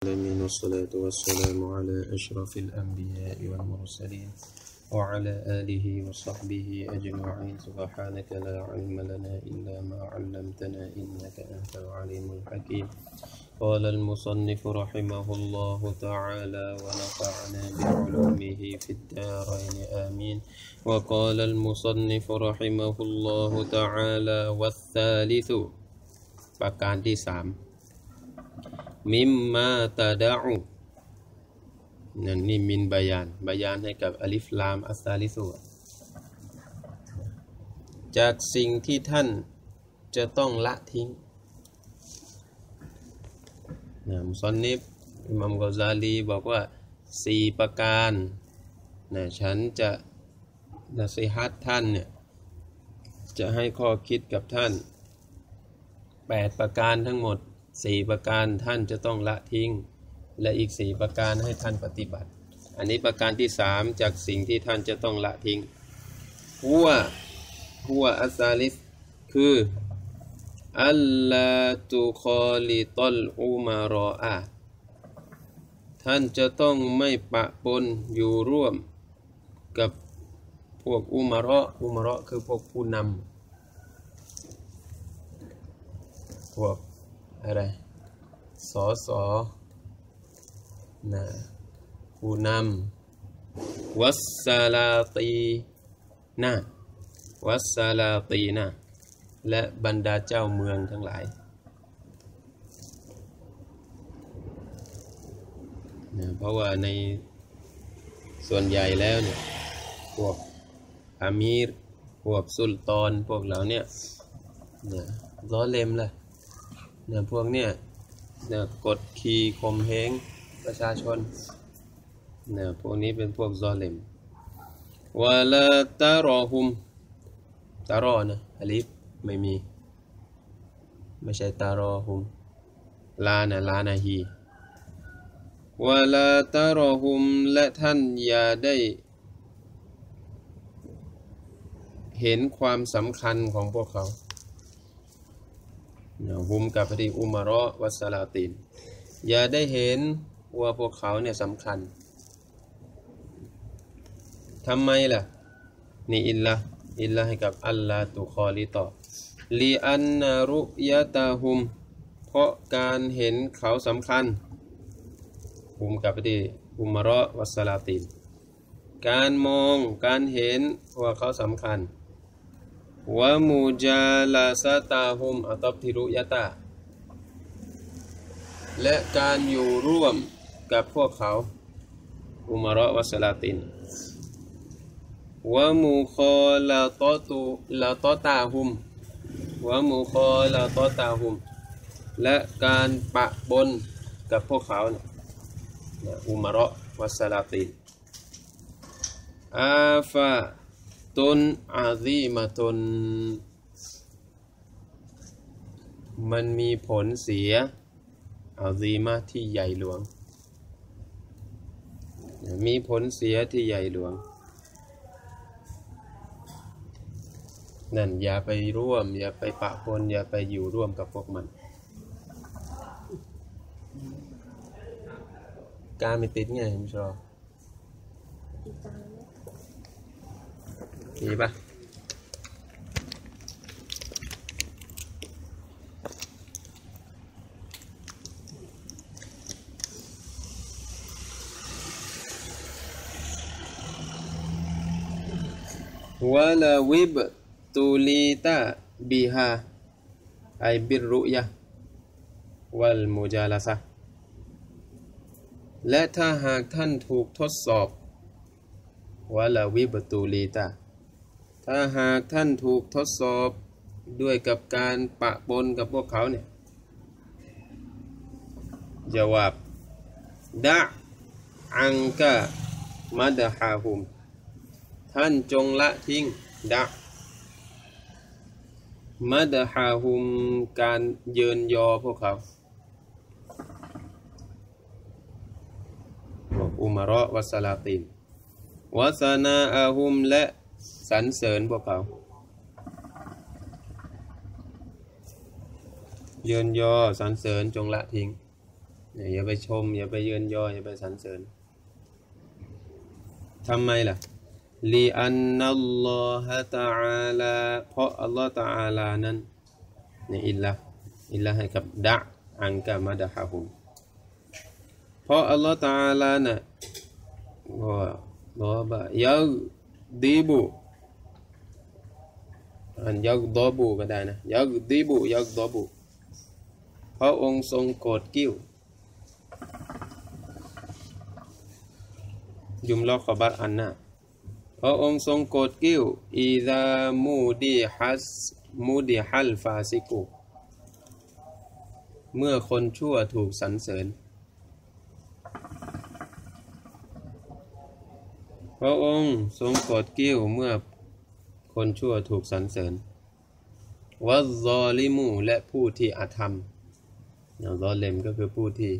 العالمين والصلاة والسلام على أشرف الأنبياء والمرسلين وعلى آله وصحبه أجمعين سبحانك لا علم لنا إلا ما علمتنا إنك أنت العليم الحكيم قال المصنف رحمه الله تعالى ونفعنا بعلومه في الدارين آمين وقال المصنف رحمه الله تعالى والثالث ประการที่สาม มิมมาตาดาอุนั่นนี่มินบายานบายานให้กับอลิฟลามอัสซาลิสุจากสิ่งที่ท่านจะต้องละทิ้งนะมุสนิบอิมามกอซาลีบอกว่าสี่ประการนะฉันจะนัสิฮัตท่านเนี่ยจะให้ข้อคิดกับท่านแปดประการทั้งหมด สี่ประการท่านจะต้องละทิ้ง และอีกสี่ประการให้ท่านปฏิบัติ อันนี้ประการที่สามจากสิ่งที่ท่านจะต้องละทิ้งหัวหัวอัสซาลิสคืออัลลาตุคอลิตอลอุมารออาท่านจะต้องไม่ปะปนอยู่ร่วมกับพวกอุมาระอุมาระคือพวกผู้นำพวก อะไรสอสอนะผู้นำวัสซาลาตีนะวัสซาลาตีนะและบรรดาเจ้าเมืองทั้งหลายนะเพราะว่าในส่วนใหญ่แล้วเนี่ยพวกอามีร พวกสุลตานพวกเหล่านี้เนี่ยล้อเลมเลย เนี่ยพวกเนี่ยเนี่ยกดขี่ข่มเหงประชาชนเนี่ยพวกนี้เป็นพวกซอเลมวะลาตารอฮุมตารอนะอลิฟไม่มี ไม่ใช่ตารอฮุมลานะลานะฮีวะลาตารอฮุมและท่านอย่าได้เห็นความสำคัญของพวกเขา ฮุมกับพอดีอุมาระวัสลาติน อย่าได้เห็นว่าพวกเขาเนี่ยสำคัญทำไมล่ะ นี่อิลละอิลละให้กับอัลลาตุคอลิตอลีอันนารุยะตาฮุม เพราะการเห็นเขาสำคัญฮุมกับพอดีอุมาระวัสลาติน การมองการเห็นว่าเขาสำคัญ วะมูจาลาซาตาฮุมอัตบทิรุยะตา และการอยู่ร่วมกับพวกเขา อุมาระวัสลาตินวะมูคอลาตอตุลาตอตาฮุมวะมูคอลาตอตาฮุม และการปะบนกับพวกเขาเนี่ยอุมาระวัสลาตินอาฟา ตุนอาซีมาตุน มันมีผลเสียอาซีมาที่ใหญ่หลวง มีผลเสียที่ใหญ่หลวง นั่นอย่าไปร่วม อย่าไปปะปนอย่าไปอยู่ร่วมกับพวกมัน การไม่ติดไงมิชอดี ปะวะลาวิบตูลีตาบิฮาไอบิรุยะวัลมุจาลาซะและถ้าหากท่านถูกทดสอบวะลาวิบตูลีตา ถ้าหากท่านถูกทดสอบด้วยกับการปะปนกับพวกเขาเนี่ยจาวบดะอังกะมัดฮาฮุม ท่านจงละทิ้งดะมัดฮาฮุมการเยินยอพวกเขาอุมาระวัสลาตินวัสนาอาฮุมและ สรรเสริญพวกเขา เยินยอสรรเสริญจงละทิ้ง อย่าไปชม อย่าไปเยือนยอ อย่าไปสรรเสริญทำไมล่ะลีอันนัลลอฮะตะอาลาเพราะอัลลอฮ์ตะอาลานั้นนี่อิลละอิลละให้กับดะอังกะมาดะฮะฮุมเพราะอัลลอฮ์ตะอาลาน่ะว่าบอกว่ายั ดีบุอันยักดอบูก็ได้นะยักดีบุยักดอบุพระองค์ทรงโกรธกิ้วยุมลอขบัตอันนะพระองค์ทรงโกรธกิ้วอีดามูดีฮัสมูดีฮัลฟาซิกุเมื่อคนชั่วถูกสรรเสริญ พระองค์ทรงโกรธกิ้วเมื่อคนชั่วถูกสรรเสริญวัซซอลิมูและผู้ที่อาธรรมซอเลมก็คือผู้ที่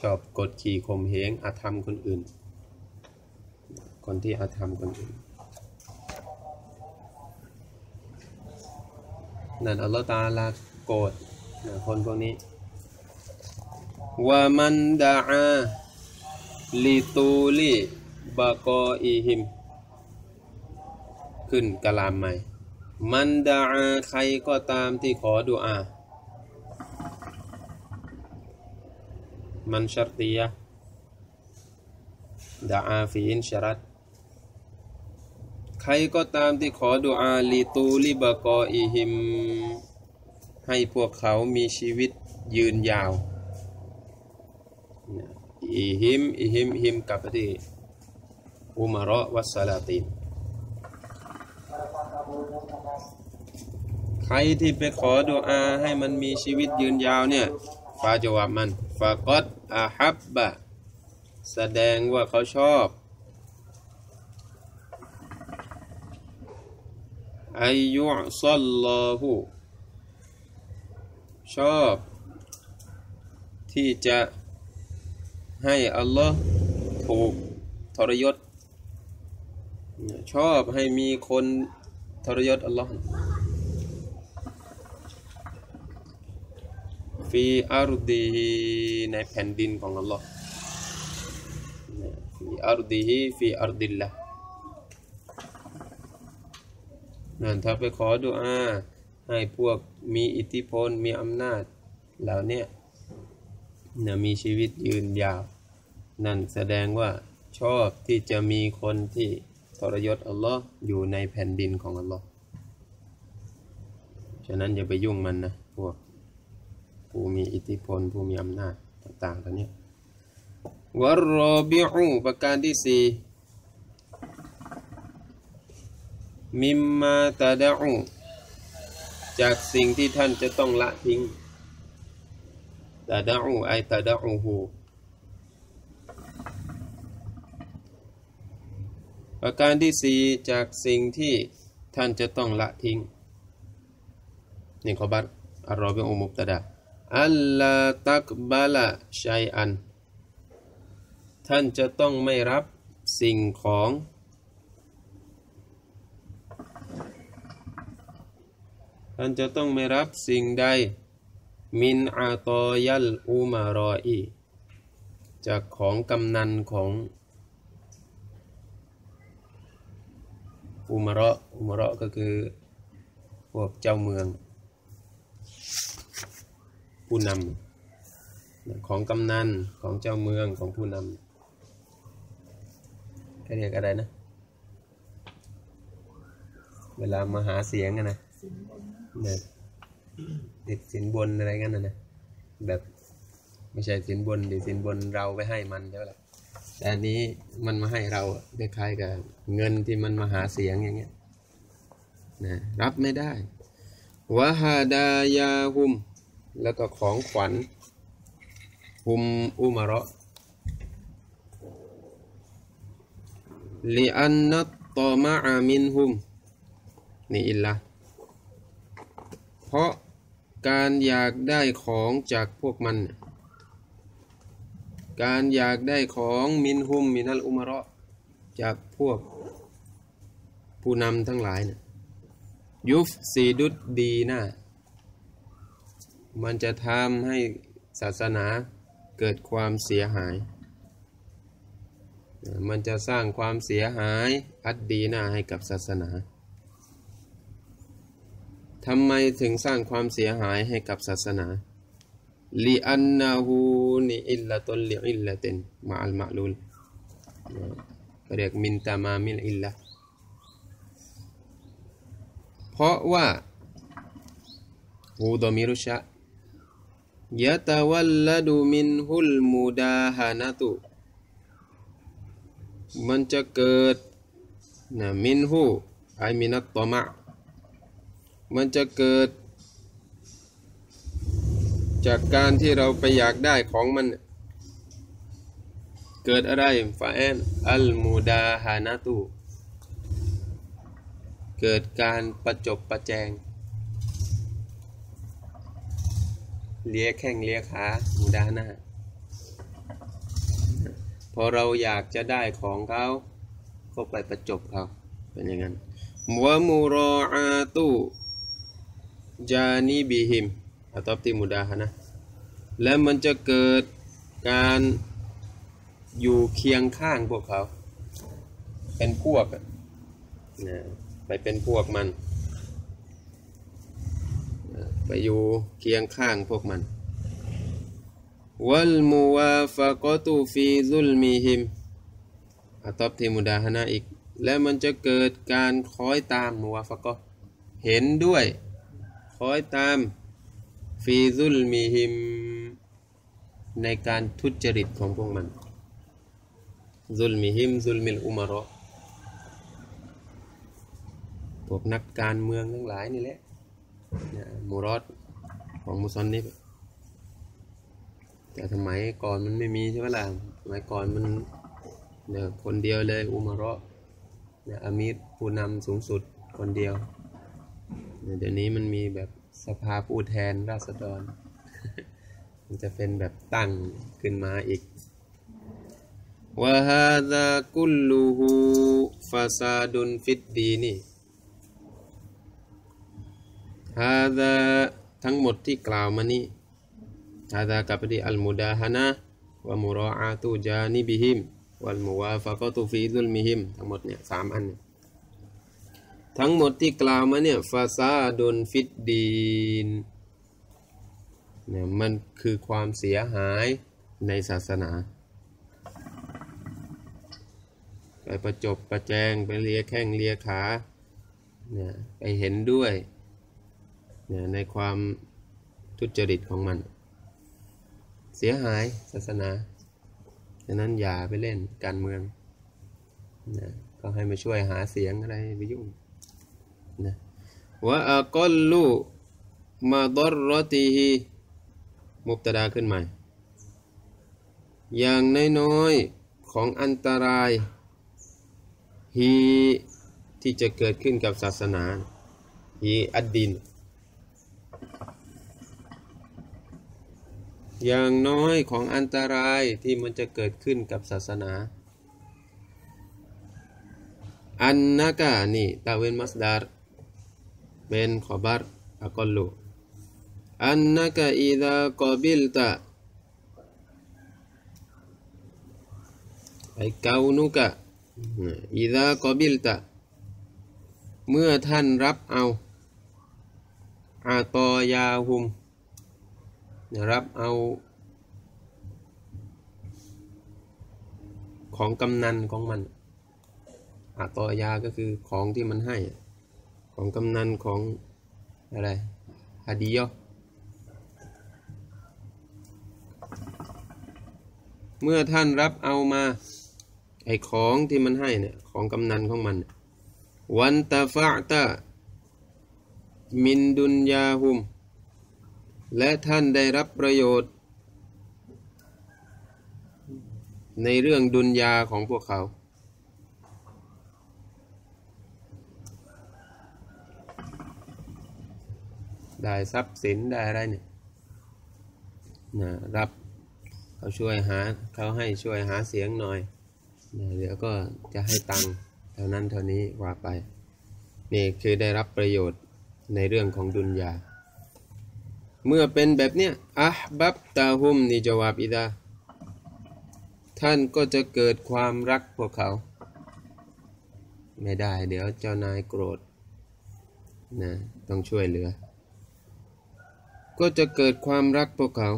ชอบกดขี่ข่มเหงอาธรรมคนอื่น คนที่อาธรรมคนอื่น นั่นอัลลอฮฺตาลาโกรธคนพวกนี้ว่ามันดาอาลิตูลี บากออีหิม ขึ้นกลามใหม่ มันดาอาใครก็ตามที่ขอดุอา มันชัรตียะดาอาฟีอินชรัตใครก็ตามที่ขอดุอาลีตูลิบากออีหิม ให้พวกเขามีชีวิตยืนยาวอีหิมอีหิมหิมกับที่ อุมาระวัสลาตินใครที่ไปขอดุอาให้มันมีชีวิตยืนยาวเนี่ยฟาจวบมันฟากอดอาฮับบะ แสดงว่าเขาชอบอายุซัลลอฮูชอบ ที่จะให้อัลลอฮ์ถูกทรยศ ชอบให้มีคนทรยศอัลลอฮ์ฟีอารดีในแผ่นดินของอัลลอฮ์ฟีอารดีฮีฟีอารดิลละนั่นถ้าไปขอดุอาให้พวกมีอิทธิพลมีอำนาจ เหล่านี้นะมีชีวิตยืนยาว นั่นแสดงว่าชอบที่จะมีคนที่ ทรยศอัลลอฮ์อยู่ในแผ่นดินของอัลลอฮ์ฉะนั้นอย่าไปยุ่งมันนะพวกผู้มีอิทธิพลผู้มีอำนาจต่างๆตัวนี้วรรบิอูประการที่สี่มิมมาตาดาอูจากสิ่งที่ท่านจะต้องละทิ้งตาดาอูไอตาดาอูหู ประการที่สี่จากสิ่งที่ท่านจะต้องละทิ้งนี่ขอบัตอารอบิอุมุตะดาอัลลาตักบาละชัยอัน ท่านจะต้องไม่รับสิ่งของท่านจะต้องไม่รับสิ่งใด มินอาตอยัลอุมารออี จากของกำนันของ อุมระอุมระก็คือพวกเจ้าเมือง ผู้นำของกำนันของเจ้าเมืองของผู้นำเรียกอะไรนะ เวลามาหาเสียงนะเนี่ยติดสินบนอะไรกันนะนะแบบไม่ใช่สินบนดิสินบนเราไปให้มันใช่ไหมล่ะ แต่อันนี้มันมาให้เราคล้ายๆกับเงินที่มันมาหาเสียงอย่างเงี้ยนะรับไม่ได้วะฮาดายาฮุม แล้วก็ของขวัญฮุมอุมาระลิอันนัตตอมาอามินฮุมนี่อิลละเพราะการอยากได้ของจากพวกมัน การอยากได้ของมินหุมมินัลอุมาระจากพวกผู้นำทั้งหลายเนี่ยยุฟซีดุดดีนะมันจะทำให้ศาสนาเกิดความเสียหาย มันจะสร้างความเสียหายอัดดีหน้าให้กับศาสนาทำไมถึงสร้างความเสียหายให้กับศาสนา ลีอันนาหูนิอิลละตุลลิอิลละตินมาอัลมาลูลเรียกมินตามามิลอิลละเพราะว่าหูดมิรุชะยะตะวัลลดูมินฮุลมูดาฮานะตุมันจะเกิดนะมินหูไอมินัตตมะมันจะเกิด จากการที่เราไปอยากได้ของมัน เกิดอะไรฟาแอนอัลมูดาฮานาตูเกิดการประจบประแจง เลียแข้งเลียขามูดาหน้าพอเราอยากจะได้ของเขาก็ไปประจบเขาเป็นอย่างนั้นวะมูรออาตูจานีบีหิม อัตบติมุดาฮนะและมันจะเกิดการอยู่เคียงข้างพวกเขา เป็นพวกนะไปเป็นพวกมันไปอยู่เคียงข้างพวกมันวัลมูวาฟะกตูฟีซุลมีหิมอัตบติมุดาฮนะอีก และมันจะเกิดการคอยตามมูวาฟะกเห็นด้วยคอยตาม ฟีซุลมีหิม ในการทุจริตของพวกมันซุลมีหิมซุลมิลอุมารอพวกนักการเมืองทั้งหลายนี่แหละมูรอดของมุซอนนี่แต่สมัยก่อนมันไม่มีใช่ไหมล่ะสมัยก่อนมันเนี่ยคนเดียวเลยอุมารอเนี่ยอามีรผู้นำสูงสุดคนเดียว เดี๋ยวนี้มันมีแบบ สภาผู้แทนราษฎร มันจะเป็นแบบตั้งขึ้นมาอีกวะฮาดะกุลลูฮูฟาซาดุนฟิดดีนี่ฮาดะทั้งหมดที่กล่าวมานี้ฮาดะกับดีอัลมุดาฮานะวะมุรออาตูจานิบิฮิมวัลมุวาฟะกตุฟีดุลมิฮิมทั้งหมดเนี่ยสามอันเนี่ย ทั้งหมดที่กล่าวมาเนี่ยฟาซาดนฟิดดีนเนี่ยมันคือความเสียหายในศาสนา ไปประจบประแจงไปเลียแข้งเลียขาเนี่ยไปเห็นด้วยเนี่ยในความทุจริตของมัน เสียหายศาสนาดังนั้นอย่าไปเล่นการเมืองนะก็ให้มาช่วยหาเสียงอะไรไปยุ่ง นะวะอักลูมาดรติฮีมุบตดาขึ้นใหม่ อย่างน้อยๆของอันตรายฮีที่จะเกิดขึ้นกับศาสนาฮีอัดดิน อย่างน้อยของอันตรายที่มันจะเกิดขึ้นกับศาสนา อันนักะนี่ตาเวนมัสดาร์ เป็นขบัรอักลูอันนักอิดะกบิลตะไอเกานุกะอิดะกบิลตะ เมื่อท่านรับเอา อาตอยาหุมรับเอา ของกำนันของมันอาตอยาก็คือของที่มันให้ ของกำนันของอะไรฮาดียเมื่อท่านรับเอามาไอของที่มันให้เนี่ยของกำนันของมันวันตาฟะตามินดุนยาหุม และท่านได้รับประโยชน์ ในเรื่องดุนยาของพวกเขา ได้ทรัพย์สินได้อะไรเนี่ยนะรับเขาช่วยหาเขาให้ช่วยหาเสียงหน่อยนะเดี๋ยวก็จะให้ตังค์เท่านั้นเท่านี้ว่าไปนี่คือได้รับประโยชน์ในเรื่องของดุนยา เมื่อเป็นแบบเนี้ยอะบับตาหุมนี่จวาบิดาท่านก็จะเกิดความรักพวกเขา ไม่ได้ เดี๋ยวเจ้านายโกรธนะต้องช่วยเหลือ ก็จะเกิดความรักพวกเขา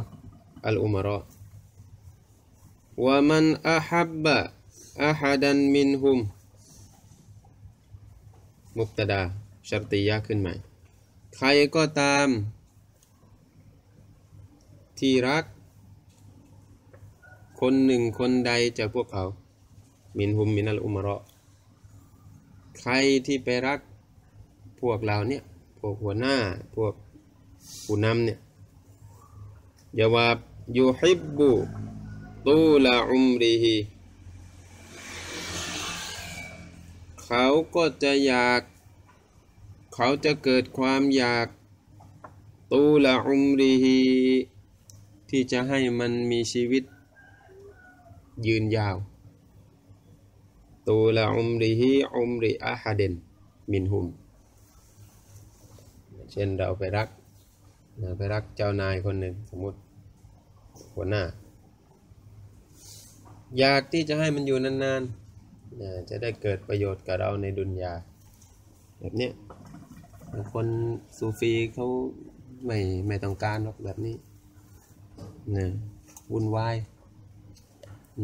อัลอุมารอว่ามันอาฮับบะอาฮัดันมินฮุมมุบตดาชัรติยะขึ้นใหม่ ใครก็ตาม ที่รัก คนหนึ่งคนใดจากพวกเขา มินฮุมมินัลอุมารอใครที่ไปรักพวกเราเนี่ย พวกหัวหน้า พวก ผู้นำเนี่ยยาวาบยูฮิบบุตูลาอุมรีฮีเขาก็จะอยาก เขาจะเกิดความอยากตูลาอุมรีฮีที่จะให้มันมีชีวิตยืนยาวตูลาอุมรีฮีอุมรีอาฮัดนมินฮุม เช่นเราไปรัก ไปรักเจ้านายคนหนึ่งสมมติหัวหน้า อยากที่จะให้มันอยู่นานๆจะได้เกิดประโยชน์กับเราในดุนยา แบบนี้คนซูฟีเขาไม่ไม่ต้องการหรอกแบบนี้นะวุ่นวาย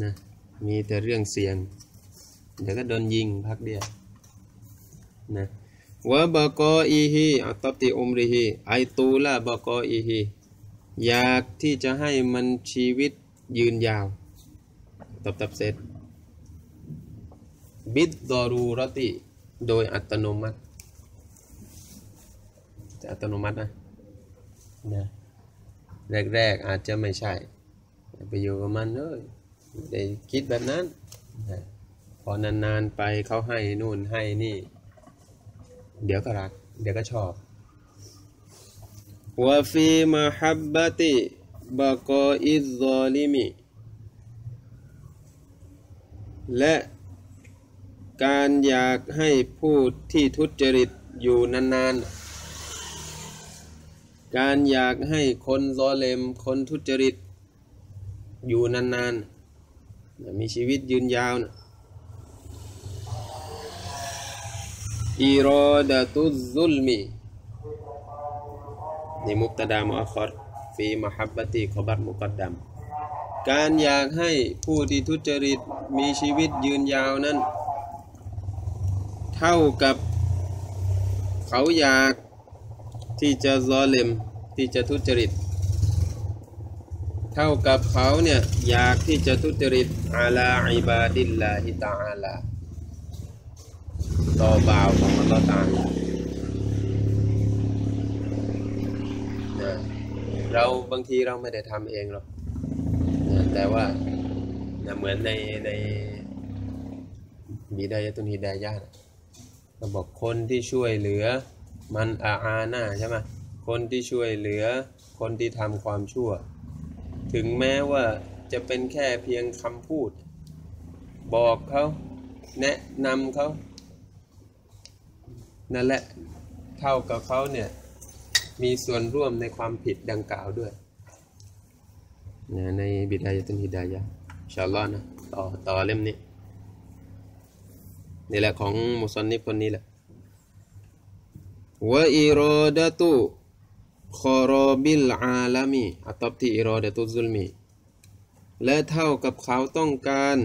นะมีแต่เรื่องเสี่ยง เดี๋ยวก็โดนยิงพักเดียวนะ วะบะกออีฮีอัตติอุมริฮีไอตูละบะกออีฮีอยากที่จะให้มันชีวิตยืนยาวตับตับเสร็จบิดดอรูรติโดยอัตโนมัติจะอัตโนมัตินะนะแรกๆอาจจะไม่ใช่ ไปอยู่กับมันเลยได้คิดแบบนั้นนะพอนานๆไปเขาให้นู่นให้นี่ เดี๋ยวก็รัก เดี๋ยวก็ชอบวะฟีมฮับบะติบะกออิซซอลิมิและการอยากให้ผู้ที่ทุจริตอยู่นานๆ การอยากให้คนซอเลมคนทุจริตอยู่นานๆ มีชีวิตยืนยาวนะ อิรอดะตุซุลมีนี่มุบตดามอัครฟีมหับบติขบัตมุกัดดัมการอยากให้ผู้ที่ทุจริตมีชีวิตยืนยาวนั้น เท่ากับเขาอยากที่จะซอเลมที่จะทุจริต เท่ากับเขาเนี่ยอยากที่จะทุจริตอาลาอิบาดิลลาฮิตาอาลา ต่อบ่าวของอัลลอฮฺตาเราบางทีเราไม่ได้ทำเองหรอกแต่ว่าเหมือนในในบิดายตุนฮิดายะเราบอกคนที่ช่วยเหลือมันอาอาหน้าใช่ไหมคนที่ช่วยเหลือคนที่ทำความชั่ว ถึงแม้ว่าจะเป็นแค่เพียงคำพูด บอกเขาแนะนำเขา นั่นแหละเท่ากับเขาเนี่ยมีส่วนร่วมในความผิดดังกล่าวด้วยนะในบิดายตุนฮิดายะชาลอนะต่อต่อเล่มนี้นี่แหละของมุสลิมคนนี้แหละวะอิรอดะตุคอรบิลอาลามีอัตบที่อิรอดะตุซุลมีและเท่ากับเขาต้องการ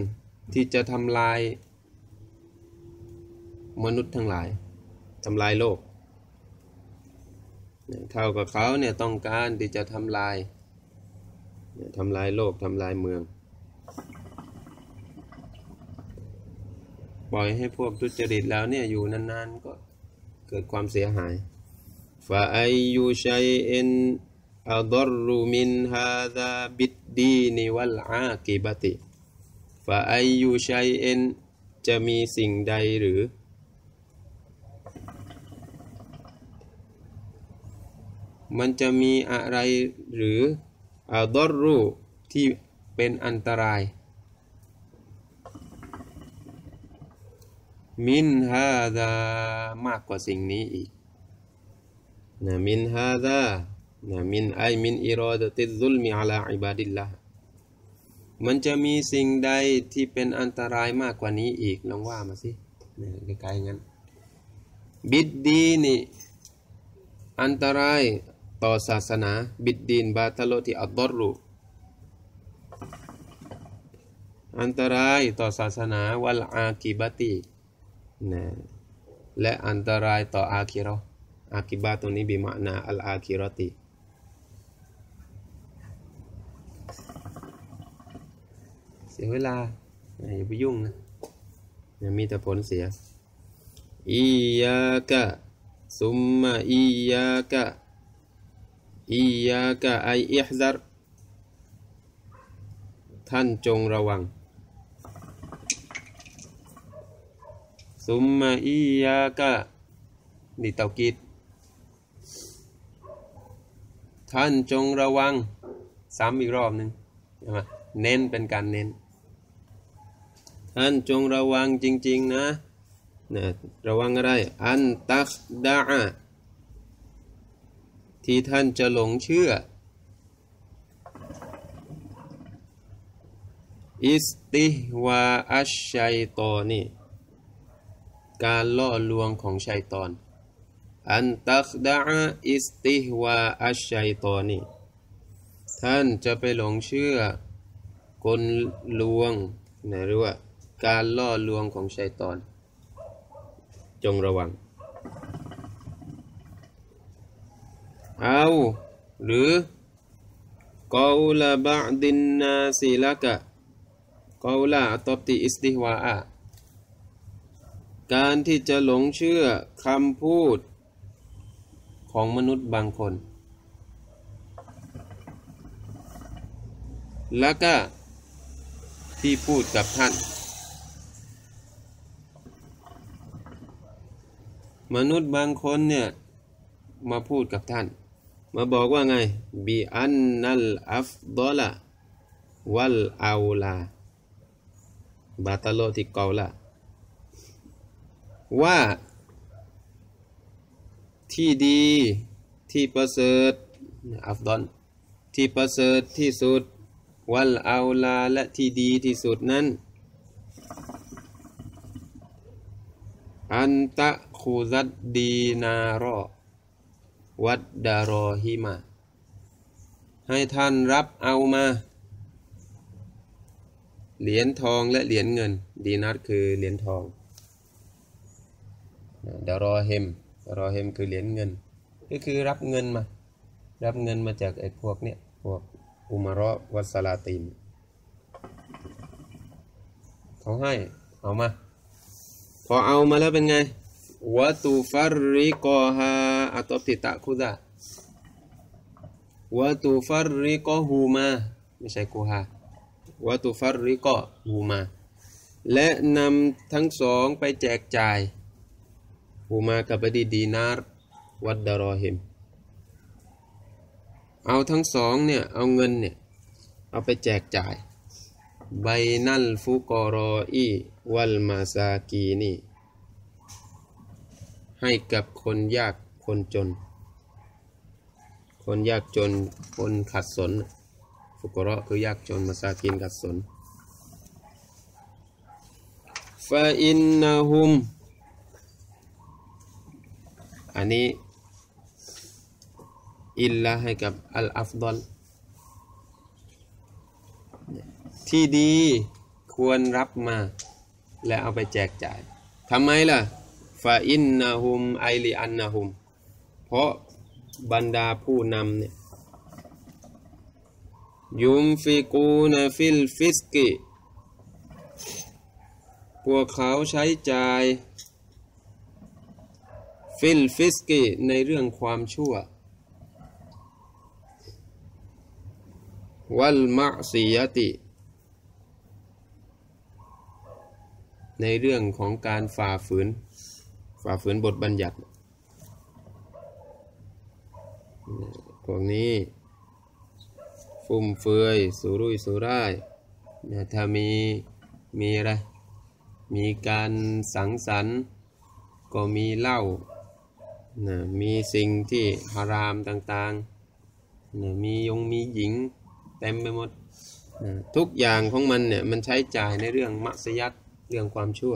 ที่จะทำลาย มนุษย์ทั้งหลาย ทำลายโลกเท่ากับเขาเนี่ยต้องการที่จะทำลายทำลายโลกทำลายเมือง ปล่อยให้พวกทุจริตแล้วเนี่ยอยู่นานๆก็เกิดความเสียหายฟาอยุชัยเอ็นอัดรุมินฮาดาบิดดีนิวัลอากิบติฟาอยุชัยเอ็นจะมีสิ่งใดหรือ มันจะมีอะไรหรืออัลดอรูที่เป็นอันตราย มินฮาดามากกว่าสิ่งนี้อีกนะมินฮาดานะมินไอมินอิรอดติซุลมีอัลาอิบาดิลละมันจะมีสิ่งใดที่เป็นอันตรายมากกว่านี้อีกลองว่ามาสิเนี่ยใกล้ๆงั้น บิดดีนี่อันตราย ต่อศาสนา บิดดีนบาตโลที่อัดดรุอันตรายต่อศาสนาวัลอากิบตินะและอันตรายต่ออาคิรออากิบาตรงนี้บิมานาอัลอาคิรติเสียเวลาอย่าไปยุ่งนะยามีแต่ผลเสียอียากะซุมมาอียากะ อียากะไออิฮซัรท่านจงระวัง ซุมมาอียากะนี่เตากิดท่านจงระวัง ซ้ำอีกรอบหนึ่งใช่ไหมเน้นเป็นการเน้น ท่านจงระวังจริง ๆ นะนะระวังอะไร อันตักดา ที่ท่านจะหลงเชื่อ อิสติวาอัชชัยตอนี่ การล่อลวงของชัยตอน อันตักดาอิสติวาอัชชัยตอนี่ ท่านจะไปหลงเชื่อกลลวงนะหรือว่าการล่อลวงของชัยตอน จงระวัง เอาหรือกอลาบะดินนาสิละกะกอลาตบติอิสติวาอะการที่จะหลงเชื่อคำพูดของมนุษย์บางคน แล้วก็ที่พูดกับท่าน มนุษย์บางคนเนี่ย มาพูดกับท่าน มาบอกว่าไงบีอันนัลอัฟดอละวัลอาลาบาตโลติกอละว่าที่ดีที่ประเสริฐอัฟดอนที่ประเสริฐที่สุด วัลอาลาและที่ดีที่สุดนั้น อันตะคูซัดดีนารอ วัดดารอฮิมา ให้ท่านรับเอามา เหรียญทองและเหรียญเงิน ดีนัดคือเหรียญทองดารอเฮมดารอเฮมคือเหรียญเงิน ก็คือรับเงินมา รับเงินมาจากไอ้พวกเนี้ยพวกอุมารอวัสลาตินเขาให้เอามา พอเอามาแล้วเป็นไง วะตูฟารริกอฮาอัตติตะคุดาวะตูฟารริกอฮูมาไม่ใช่กูฮาวะตูฟารริกอฮูมาและนำทั้งสองไปแจกจ่ายฮูมากับบดีดีนาร์วัดดารอฮิม เอาทั้งสองเนี่ย เอาเงินเนี่ย เอาไปแจกจ่าย ใบนัลฟุกอรออีวัลมาซากีนี ให้กับคนยากคนจน คนยากจน คนขัดสน ฟุกรอคือยากจนมาซากินขัดสนฟาอินนาฮุม อันนี้ إلا ให้กับ الأفضل ที่ดีควรรับมา และเอาไปแจกจ่ายทำไมล่ะ فإنهم أي لأنهم เพราะบรรดาผู้นำเนี่ย ينفقون في الفسق พวกเขาใช้จ่าย في الفسق ในเรื่องความชั่ว والمعصية ในเรื่องของการฝ่าฝืน ฝ่าฝืนบทบัญญัติพวกนี้ ฟุ่มเฟือยสุรุ่ยสุร่ายนะถ้ามีมีอะไร มีการสังสรรค์ ก็มีเหล้านะมีสิ่งที่ฮารามต่างๆนะมียงมีหญิงเต็มไปหมดนะทุกอย่างของมันเนี่ยมันใช้จ่ายในเรื่องมัสยัดเรื่องความชั่ว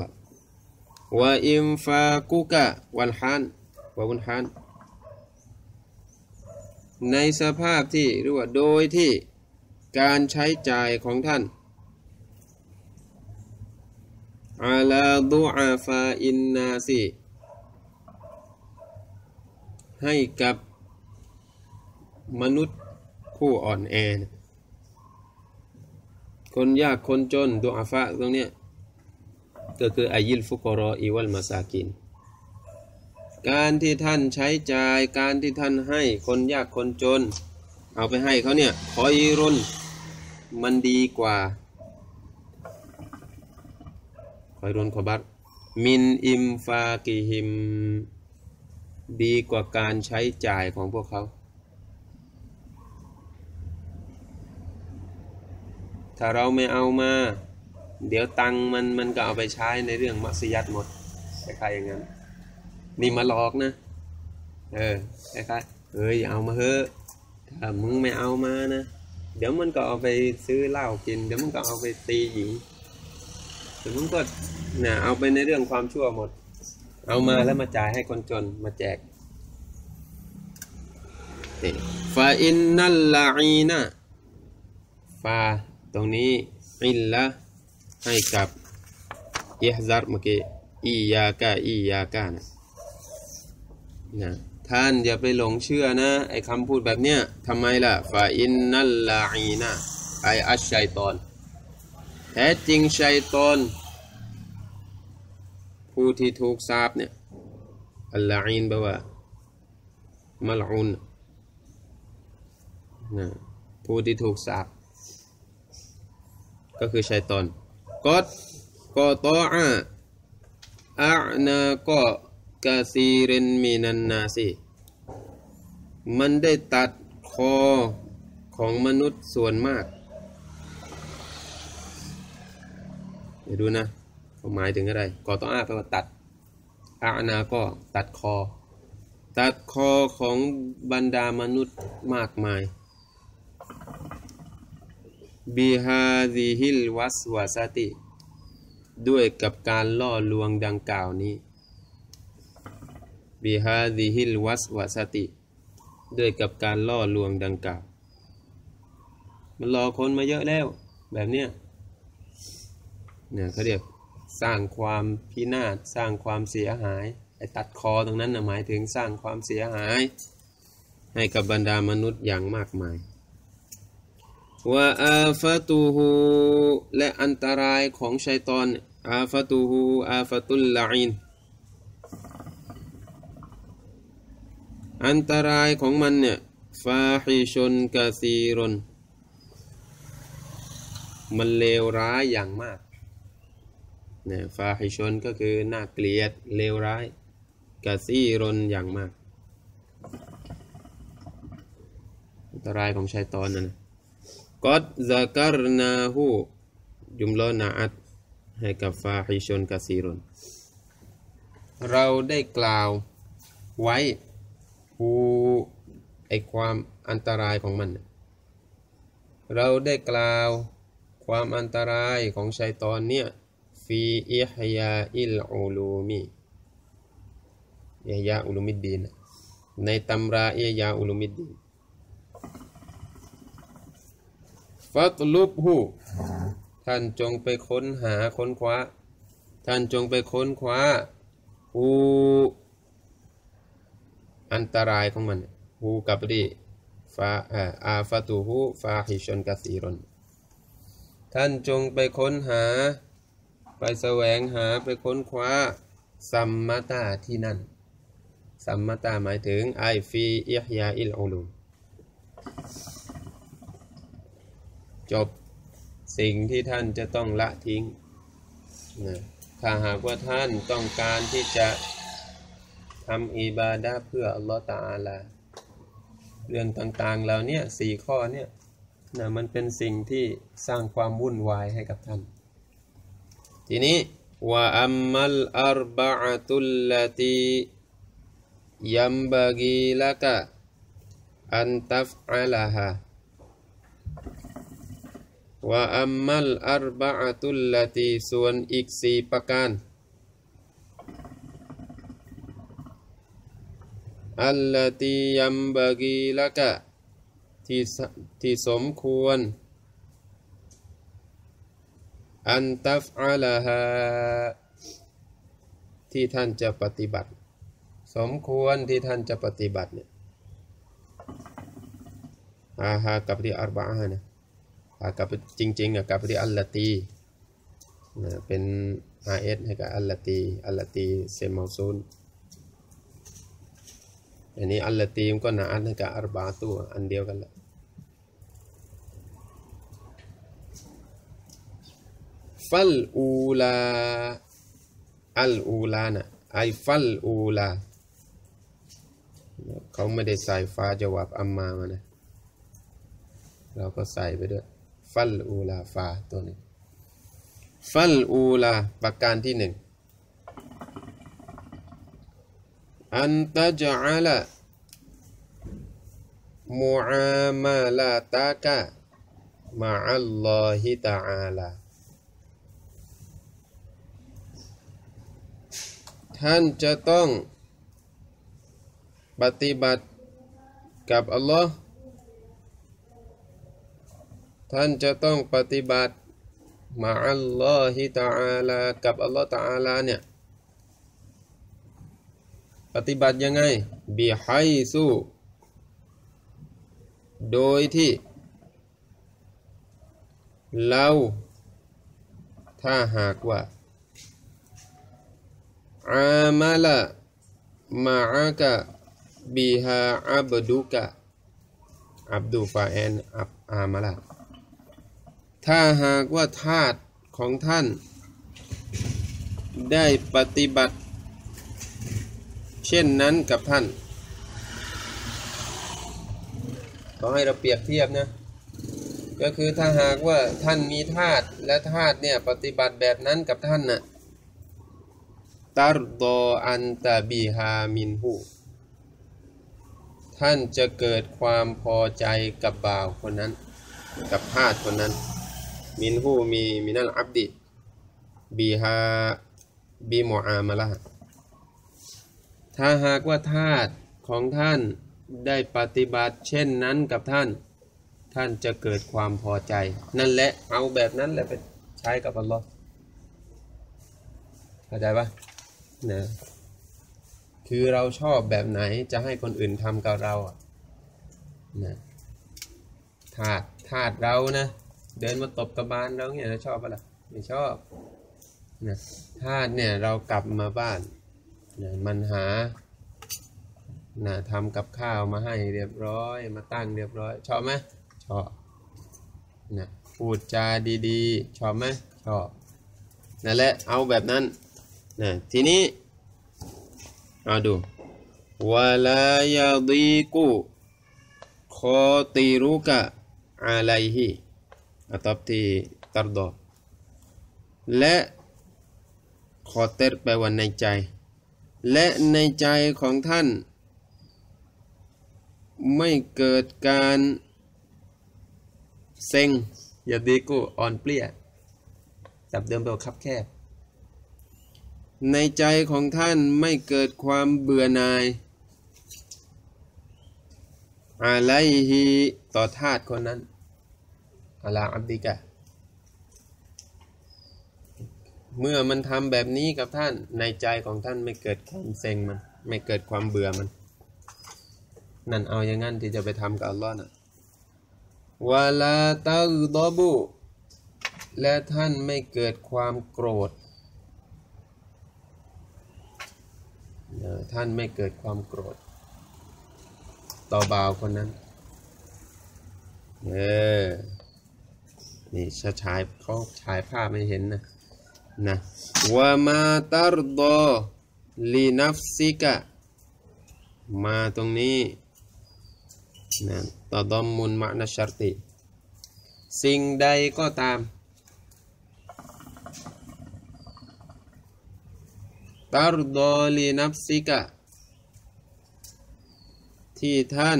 วะอิมฟากุกะวันฮานวะวุนฮานในสภาพที่หรือว่าโดยที่การใช้จ่ายของท่านอาลาดูอาฟาอินนาซีให้กับมนุษย์ผู้อ่อนแอ คนยากคนจนดูอาฟะตรงเนี้ย ก็คืออายิลฟุกรออีวัลมาซากิน การที่ท่านใช้จ่ายการที่ท่านให้คนยากคนจน เอาไปให้เขาเนี่ยคอยรุนมันดีกว่าคอยรุนขบัตมินอิมฟากิฮิม ดีกว่าการใช้จ่ายของพวกเขาถ้าเราไม่เอามา เดี๋ยวตังมันมันก็เอาไปใช้ในเรื่องมัสยัดหมดคล้ายๆอย่างนั้น นี่มาหลอกนะ เออคล้ายๆเอ้ยเอามาเถอะถ้ามึงไม่เอามานะ เดี๋ยวมันก็เอาไปซื้อเหล้ากิน เดี๋ยวมันก็เอาไปตีหญิงเดี๋ยวมันก็เนี่ยเอาไปในเรื่องความชั่วหมด เอามาแล้วมาจ่ายให้คนจนมาแจกฟาอินนัลลาอีนะฟาตรงนี้อิลละ ให้กับอิฮซัรเมื่อกี้อียากาอียากานะนะท่านอย่าไปหลงเชื่อนะไอ้คำพูดแบบเนี้ยทำไมล่ะฟาอินนัลลาอีนะไออัชชัยตอนแท้จริงชัยตอน ผู้ที่ถูกสาบเนี่ยอัลลอฮีนแปลว่ามัลอุนนะผู้ที่ถูกสาบก็คือชัยตอน กดกตออาอานาก็กาซีเรนมีนันนาซีมันได้ตัดคอของมนุษย์ส่วนมาก เดี๋ยวดูนะหมายถึงอะไรกอตออาแปลว่าตัดอานาก็ตัดคอ ตัดคอของบรรดามนุษย์มากมาย บิฮาซิฮิลวัสวาสติ ด้วยกับการล่อลวงดังกล่าวนี้บิฮาซิฮิลวัสวาสติ ด้วยกับการล่อลวงดังกล่าว มันรอคนมาเยอะแล้ว แบบเนี้ยเนี่ยเขาเรียกสร้างความพินาศสร้างความเสียหายไอ้ตัดคอตรงนั้นนะหมายถึงสร้างความเสียหาย ให้กับบรรดามนุษย์อย่างมากมาย ว่าอาฟตูฮูและอันตรายของชัยตอนอาฟาตูฮูอาฟาตุลลาอินอันตรายของมันเนี่ยฟาฮิชนกาซีรนมันเลวร้ายอย่างมากเนี่ยฟาฮิชนก็คือน่าเกลียดเลวร้ายกาซีรนอย่างมาก อันตรายของชัยตอนนั่น กอดซากรนาหูจุมลนาอัดให้กับฟาฮิชนกาซีรนเราได้กล่าวไว้ผู้ไอความอันตรายของมัน เราได้กล่าวความอันตรายของชัยตอนเนี่ยฟีอิฮยาอิลอูลูมีอิฮยาอุลูมิดดีนในตำราอิฮยาอุลูมิดดีน ฟัตลุบหูท่านจงไปค้นหาค้นคว้า ท่านจงไปค้นคว้าหูอันตรายของมันหูกับดีฟาอาฟาตูหูฟาฮิชนกาซีรนท่านจงไปค้นหา ไปแสวงหาไปค้นคว้าสัมมาตาที่นั่น สัมมาตาหมายถึงไอฟีอิฮยาอิลอูลู จบสิ่งที่ท่านจะต้องละทิ้งนะถ้าหากว่าท่านต้องการที่จะทำอิบาดาเพื่ออัลลอฮฺตาอาลาเรื่องต่างๆเหล่านี้สี่ข้อเนี่ยนะมันเป็นสิ่งที่สร้างความวุ่นวายให้กับท่าน ทีนี้ว่าอัมมัลอัรบะตุลลตียัมบากีละกะอันตัฟอัลาฮะ ว่าอัมมัลอัรบะอตุลลตีส่วนอีกสี่ประการอัลลตียัมบากีละกะที่ที่สมควร อันตัฟอาลาฮาที่ท่านจะปฏิบัติ สมควรที่ท่านจะปฏิบัติเนี่ยอาฮากับที่อัรบะฮานะ อากับจริงๆอะกับที่อัลลตีนะเป็นอาเอสให้กับอัลลตีอัลลตีเซมาซูนอันนี้อัลลตีมก็หนาอันให้กับอัรบะตัวอันเดียวกันแหละฟัลอูลาอัลอูลานะไอฟัลอูลาเขาไม่ได้ใส่ฟ้าจวับอัมมามานะ เราก็ใส่ไปด้วย ฟัลอูลาฟาตัวนี้ฟัลอูลาประการที่หนึ่งอันตะจัลมุอามาลาตากะมะอัลลอฮิตะอาลาท่านจะต้องปฏิบัติกับอัลลอฮ์ ท่านจะต้องปฏิบัติมาอัลลอฮิตาอาลากับอัลลอฮ์ตาอาลาเนี่ยปฏิบัติยังไงบิไฮซูโดยที่ เราถ้าหากว่าอามาละมาอะกะบิฮาอับดุกะอับดุฟาเอนอับอามาละ ถ้าหากว่าทาตของท่าน ได้ปฏิบัติ เช่นนั้นกับท่านขอให้เราเปรียบเทียบนะก็คือถ้าหากว่าท่านมีทาตุและทาตุเนี่ยปฏิบัติแบบนั้นกับท่านนะ่ะตัรโดอันตาบีฮามินหูท่านจะเกิดความพอใจกับบ่าวคนนั้น กับทาตคนนั้น มินหูมีมินัลอับดิบีฮาบีมอามาละถ้าหากว่าทาตของท่านได้ปฏิบัติเช่นนั้นกับท่าน ท่านจะเกิดความพอใจ นั่นแหละ เอาแบบนั้นแหละไปใช้กับอัลลอฮ์เข้าใจปะนะคือเราชอบแบบไหนจะให้คนอื่นทำกับเราอะนะทาตทาตเรานะ เดินมาตบกระบาลเราเนี่ยเราชอบปะล่ะไม่ชอบนะถ้าเนี่ยเรากลับมาบ้านนะมันหานะทำกับข้าวมาให้เรียบร้อย มาตั้งเรียบร้อย ชอบไหมชอบนะพูดจาดีๆ ชอบไหมชอบนั่นแหละเอาแบบนั้นนะทีนี้เอาดูวะลายาดีกุคอติรุกะอะไลฮิ อัตบที่ตัรดอและขอเตรแปลว่าในใจ และในใจของท่าน ไม่เกิดการเซ็งอย่าดีกูอ่อนเปลี้ยจับเดิมแปลว่าคับแคบ ในใจของท่านไม่เกิดความเบื่อหน่ายอะไรฮีต่อทาตคนนั้น อัลาอับดิกะ เมื่อมันทำแบบนี้กับท่านในใจของท่านไม่เกิดความเซ็งมัน ไม่เกิดความเบื่อมัน นั่นเอาอย่างนั้นที่จะไปทำกับอัลลอฮ์นะวาลาตาดอบุและท่านไม่เกิดความโกรธ ท่านไม่เกิดความโกรธ ต่อบ่าวคนนั้น เออ นี่ชาชายเขาฉายภาพไม่เห็นนะนะวามาตารดอลีนัฟซิกะ มาตรงนี้นะตดอมมุนมะนชรติ สิ่งใดก็ตามตารดอลีนัฟซิกะ ที่ท่าน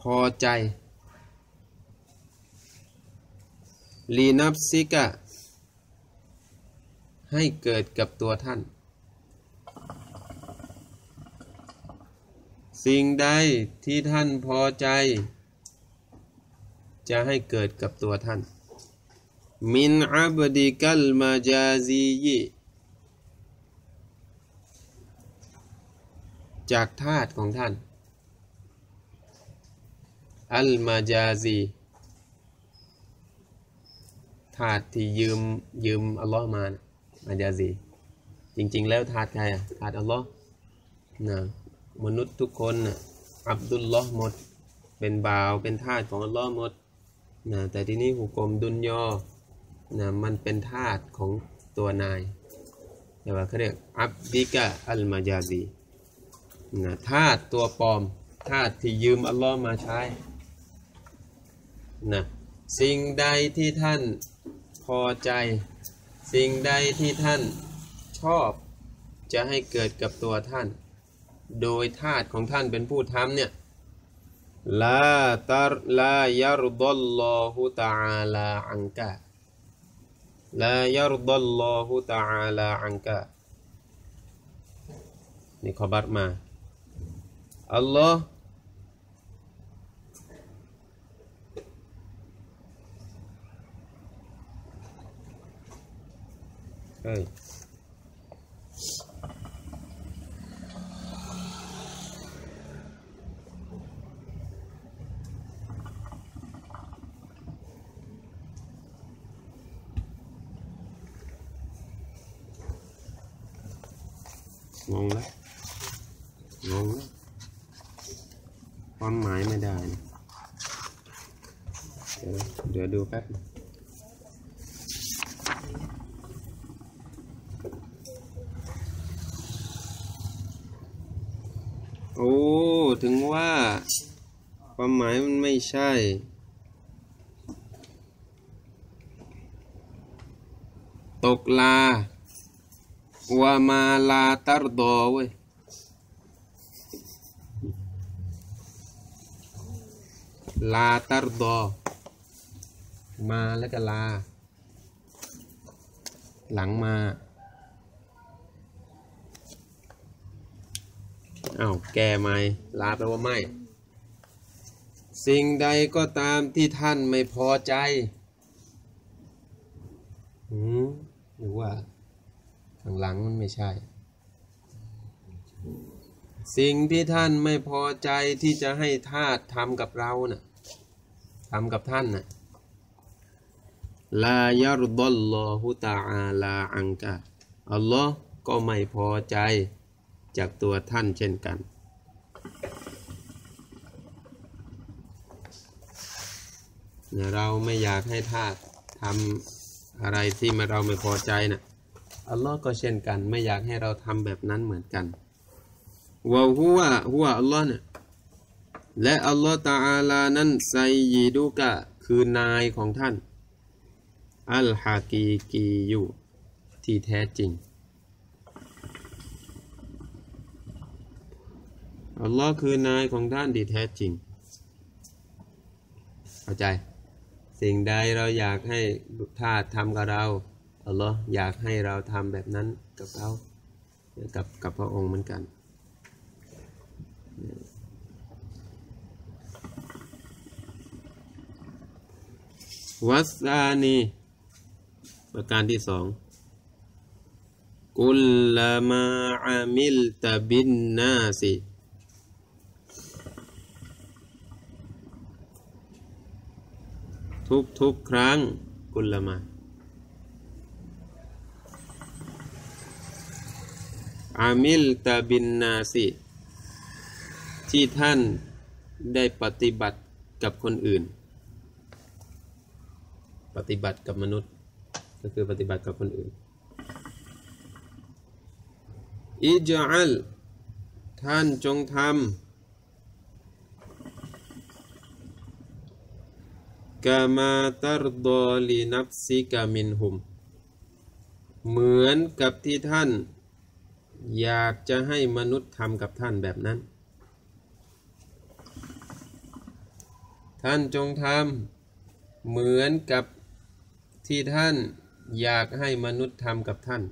พอใจ ลีนับซิกะ ให้เกิดกับตัวท่าน สิ่งใดที่ท่านพอใจ จะให้เกิดกับตัวท่าน มินอับดิกัลมาจาซียีจากทาสของท่าน อัลมาจาซี ทาที่ยืมยืมอัลลอฮ์มานะมาจาซีจริง ๆ แล้วทาใครอะทาอัลลอฮ์นะมนุษย์ทุกคนนะอับดุลลอฮ์หมด เป็นบ่าวเป็นทาสของอัลลอฮ์หมดนะแต่ที่นี้หุกกลมดุนยอนะมันเป็นทาสของตัวนายแต่ว่าเขาเรียกอับดิกะอัลมาจาซีนะทาสตัวปลอมทาสที่ยืมอัลลอฮ์มาใช้นะสิ่งใดที่ท่าน อใจ สิ่งใดที่ท่านชอบจะให้เกิดกับตัวท่าน โดยทาสของท่านเป็นผู้ทำเนี่ยลาตารลายารดลลอฮุตะอาลาอังกะลายารดลลอฮุตะอาลาอังกะนี่ขอบัตมาอัลลอฮ์ เฮ้ยงงแล้วงงแล้วความหมายไม่ได้ เดี๋ยวเดี๋ยวดูแป๊บนึง โอ้ ถึงว่า ความหมายมันไม่ใช่ ตกลาวามาลาตารดอเว้ยลาตารดอมาแล้วก็ลา หลังมา อ้าวแก้ไหมลาแปลว่าไม่ สิ่งใดก็ตามที่ท่านไม่พอใจหืมหรือว่าข้างหลังมันไม่ใช่ สิ่งที่ท่านไม่พอใจที่จะให้ทาสทำกับเรานะ่ะทำกับท่านนะ่ะลายารดัลลอฮุตาอาลาอังกะอัลลอฮ์ก็ไม่พอใจ จากตัวท่านเช่นกัน เราไม่อยากให้ทาสทำอะไรที่มาเราไม่พอใจนะ่ะอัลลอฮ์ก็เช่นกัน ไม่อยากให้เราทำแบบนั้นเหมือนกันวะฮุวะฮุวะอัลลอฮ์เนี่ยและอัลลอฮ์ตาอาลานั้นไซยีดุกะคือนายของท่าน อัลฮากีกีอยู่ที่แท้จริง อัลลอฮ์คือนายของท่านที่แท้จริง เข้าใจ สิ่งใดเราอยากให้ทาสทำกับเราอัลลอฮ์อยากให้เราทำแบบนั้นกับเขากับกับพระองค์เหมือนกันวัสานีประการที่สองกุลลามาอามิลตะบินนาสิ ทุกทุกครั้งกุลลมาอามิลตะบินนาสิที่ท่านได้ปฏิบัติกับคนอื่น ปฏิบัติกับมนุษย์ ก็คือปฏิบัติกับคนอื่น อิจอัล ท่านจงทำ กามาตรดอลีนับซิกามินหุม เหมือนกับที่ท่าน อยากจะให้มนุษย์ทำกับท่านแบบนั้น ท่านจงทำเหมือนกับที่ท่านอยากให้มนุษย์ทำกับท่าน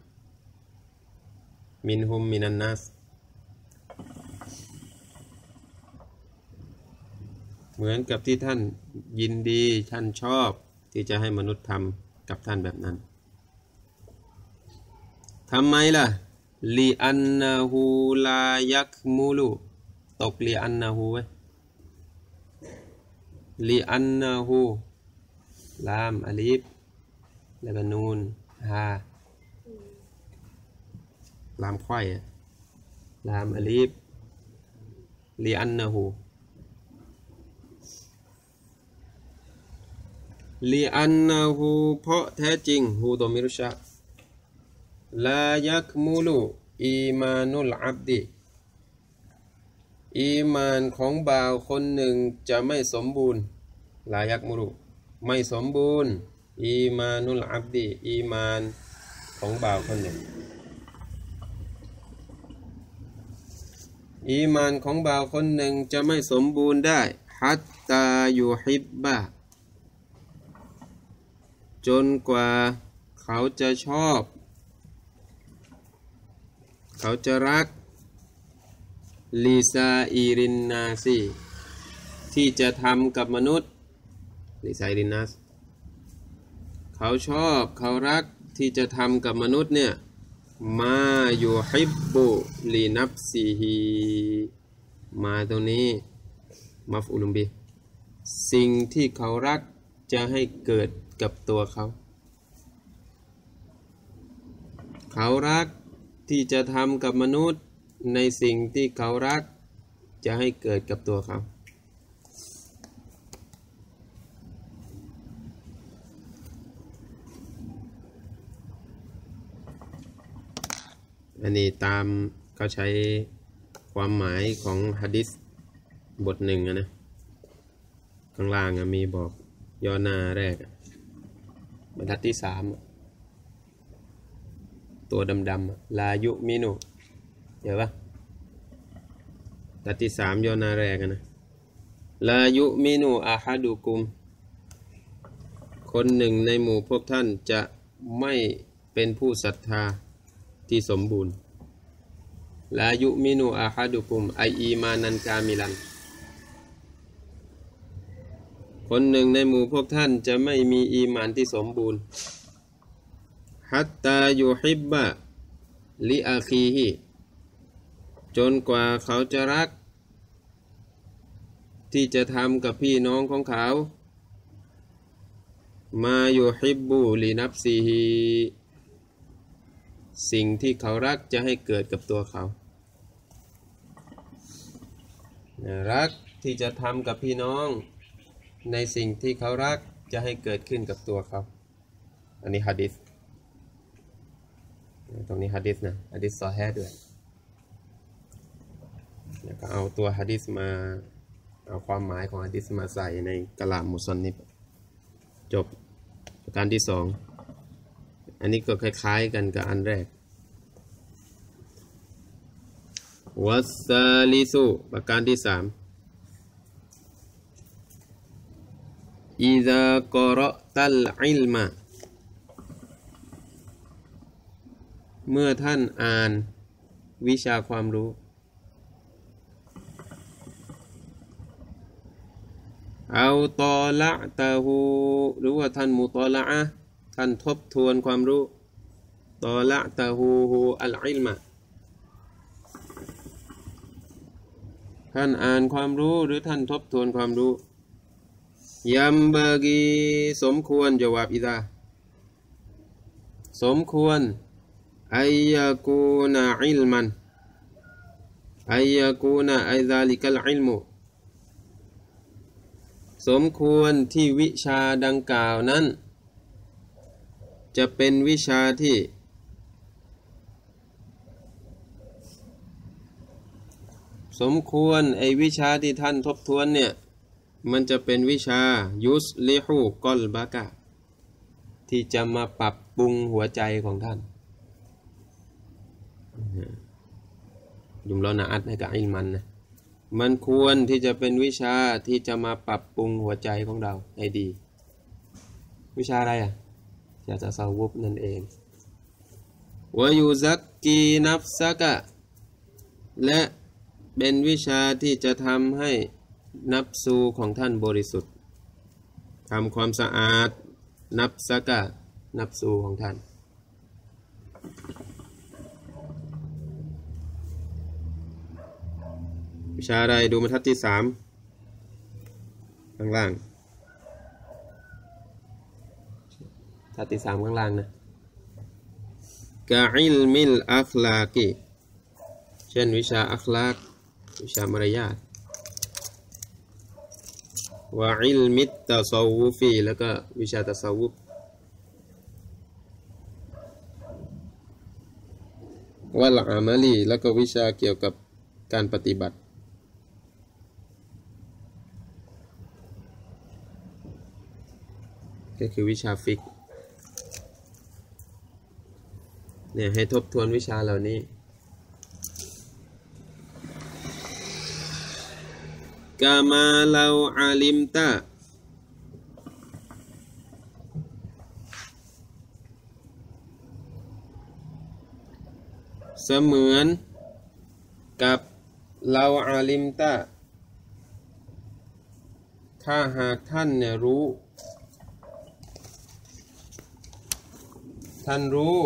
มินฮุมมินันนัส เหมือนกับที่ท่านยินดีท่านชอบที่จะให้มนุษย์ทำกับท่านแบบนั้นทำไมล่ะลีอันนาฮูลายักมูลูตกลีอันนาฮูไว้ลีอันนาฮูลามอลิฟแล้วก็นูนฮาลามควายลามอลิฟลีอันนาฮู ลีอันนาฮูเพราะแท้จริงฮูตมิรุชาลายักมูลูอีมานุลอับดีอีมานของบ่าวคนหนึ่งจะไม่สมบูรณ์ลายักมูลูไม่สมบูรณ์อีมานุลอับดีอีมานของบ่าวคนหนึ่งอีมานของบ่าวคนหนึ่งจะไม่สมบูรณ์ได้ฮัตตาอยูฮิบบะ จนกว่าเขาจะชอบ เขาจะรักลิซาอีรินนาซีที่จะทำกับมนุษย์ลิซาอีรินนาสเขาชอบเขารักที่จะทำกับมนุษย์เนี่ยมาอยู่ฮิบบุลีนับซีฮีมาตรงนี้มาฟูลุมบีสิ่งที่เขารัก จะให้เกิดกับตัวเขา เขารักที่จะทำกับมนุษย์ในสิ่งที่เขารัก จะให้เกิดกับตัวเขา อันนี้ตามเขาใช้ความหมายของฮะดิษบทหนึ่งนะ ข้างล่างมีบอก ย่อหน้าแรก บรรทัดที่สามตัวดำๆลายุมินุเห็นปะบรรทัดที่สามย่อหน้าแรกนะลายุมินุอาฮัดุกุม คนหนึ่งในหมู่พวกท่านจะไม่เป็นผู้ศรัทธาที่สมบูรณ์ลายุมินุอาฮัดุกุมไออีมานันกามิลัน คนหนึ่งในหมู่พวกท่านจะไม่มีอีมานที่สมบูรณ์ฮัตตายูฮิบบะลิอาคีฮิจนกว่าเขาจะรัก ที่จะทำกับพี่น้องของเขา มาอยู่ฮิบบูลีนับซีฮีสิ่งที่เขารักจะให้เกิดกับตัวเขา รักที่จะทำกับพี่น้อง ในสิ่งที่เขารักจะให้เกิดขึ้นกับตัวเขา อันนี้ฮะดิษตรงนี้ฮะดิษนะฮะดิษซอแฮด้วยแล้วก็เอาตัวฮะดิษมา เอาความหมายของฮะดิษมาใส่ในกะลามุสนิบจบประการที่สอง อันนี้ก็คล้ายๆกันกับอันแรกวัสลิสุประการที่สาม อิซากรตัลอิลมาเมื่อท่านอ่านวิชาความรู้ เอาตอละตาหูหรือว่าท่านมุตอละท่านทบทวนความรู้ ตอละตาหูหูอัลอิลมาท่านอ่านความรู้หรือท่านทบทวนความรู้ ยัมบกีสมควรจวบอิดาสมควรอายากูนาอิลมันอายากูนาไอซาลิกัลอิลมุสมควรที่วิชาดังกล่าวนั้น จะเป็นวิชาที่ สมควรไอวิชาที่ท่านทบทวนเนี่ย มันจะเป็นวิชายุสลิฮูกอลบากะ ที่จะมาปรับปรุงหัวใจของท่านยุมรอนาอัดให้กับอินมันนะมันควรที่จะเป็นวิชาที่จะมาปรับปรุงหัวใจของเราให้ดี วิชาอะไรอะยาตะซาวุบนั่นเองวายุซักกีนับซักะ และเป็นวิชาที่จะทำให้ นับสูของท่านบริสุทธิ์ทำความสะอาด นับซักะนับสูของท่าน วิชาใดดูบรรทัดที่สามข้างล่างบรรทัดที่สามข้างล่างนะ كعلم الأخلاق เช่นวิชา أخلاق วิชามารยาท وعلم التصوف แล้วก็วิชา تصوفวัลอามาลีแล้วก็วิชาเกี่ยวกับการปฏิบัติ ก็คือวิชาฟิกเนี่ยให้ทบทวนวิชาเหล่านี้ กามาเราอาลิมตาเสมือนกับเราอาลิมตาถ้าหากท่านเนี่ยรู้ ท่านรู้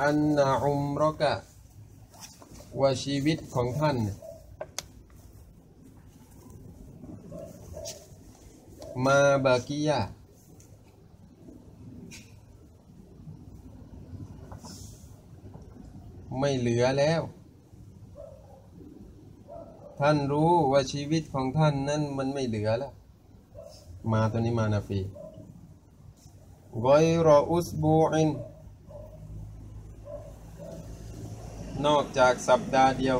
อันนาอุมรกะว่าชีวิตของท่านเนี่ย มาบากิยะไม่เหลือแล้ว ท่านรู้ว่าชีวิตของท่านนั้นมันไม่เหลือแล้ว มาตัวนี้มานาฟีกอยรออุสบูอิน นอกจากสัปดาห์เดียว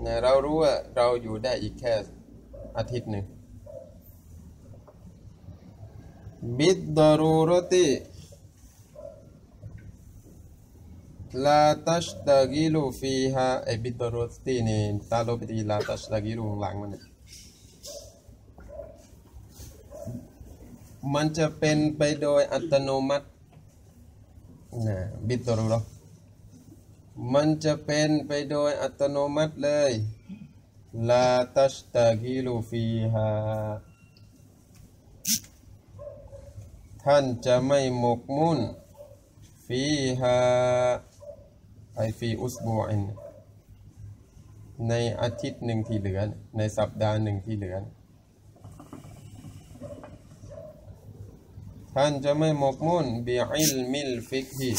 เนี่ยเรารู้ว่าเราอยู่ได้อีกแค่ อาทิตย์หนึ่งبالضرورة لا تشتغل فيها أي بالضرورة นี่ตาโลบิดี لا تشتغل หลังมันเนี่ยมันจะเป็นไปโดยอัตโนมัตินะ بالضرورة มันจะเป็นไปโดยอัตโนมัติเลย لا تشتغل في ها ท่านจะไม่หมกมุ่น فيها أي في أسبوع ในอาทิตย์หนึ่งที่เหลือ ในสัปดาห์หนึ่งที่เหลือ ท่านจะไม่หมกมุ่น بعلم الفقه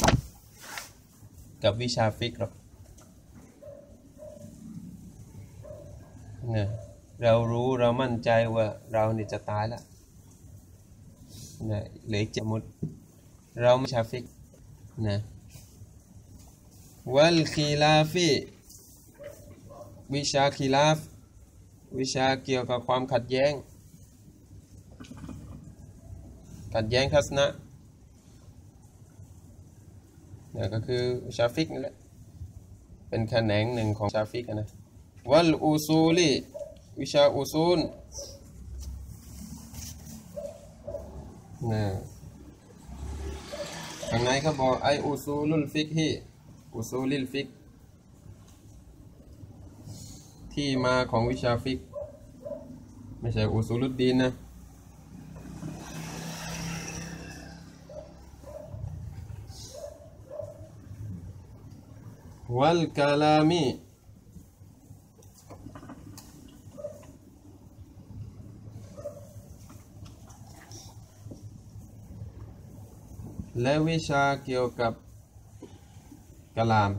กับวิชา فقه หรอก เนี่ยเรารู้เรามั่นใจว่าเราเนี่ยจะตายแล้วเนี่ยเหลือจะมุดเราไม่วิชา فقه นะ والخلاف วิชา خلاف วิชาเกี่ยวกับความขัดแย้ง ขัดแย้งทัศนะเนี่ยก็คือวิชา فقه นี่แหละเป็นแขนงหนึ่งของวิชา فقه นะ والأصول วิชา أصول นะข้างในเขาบอก أي أصول الفقه أصول الفقه ที่มาของวิชา فقه ไม่ใช่أصول الدين นะวัลกาลามี และวิชาเกี่ยวกับกลาม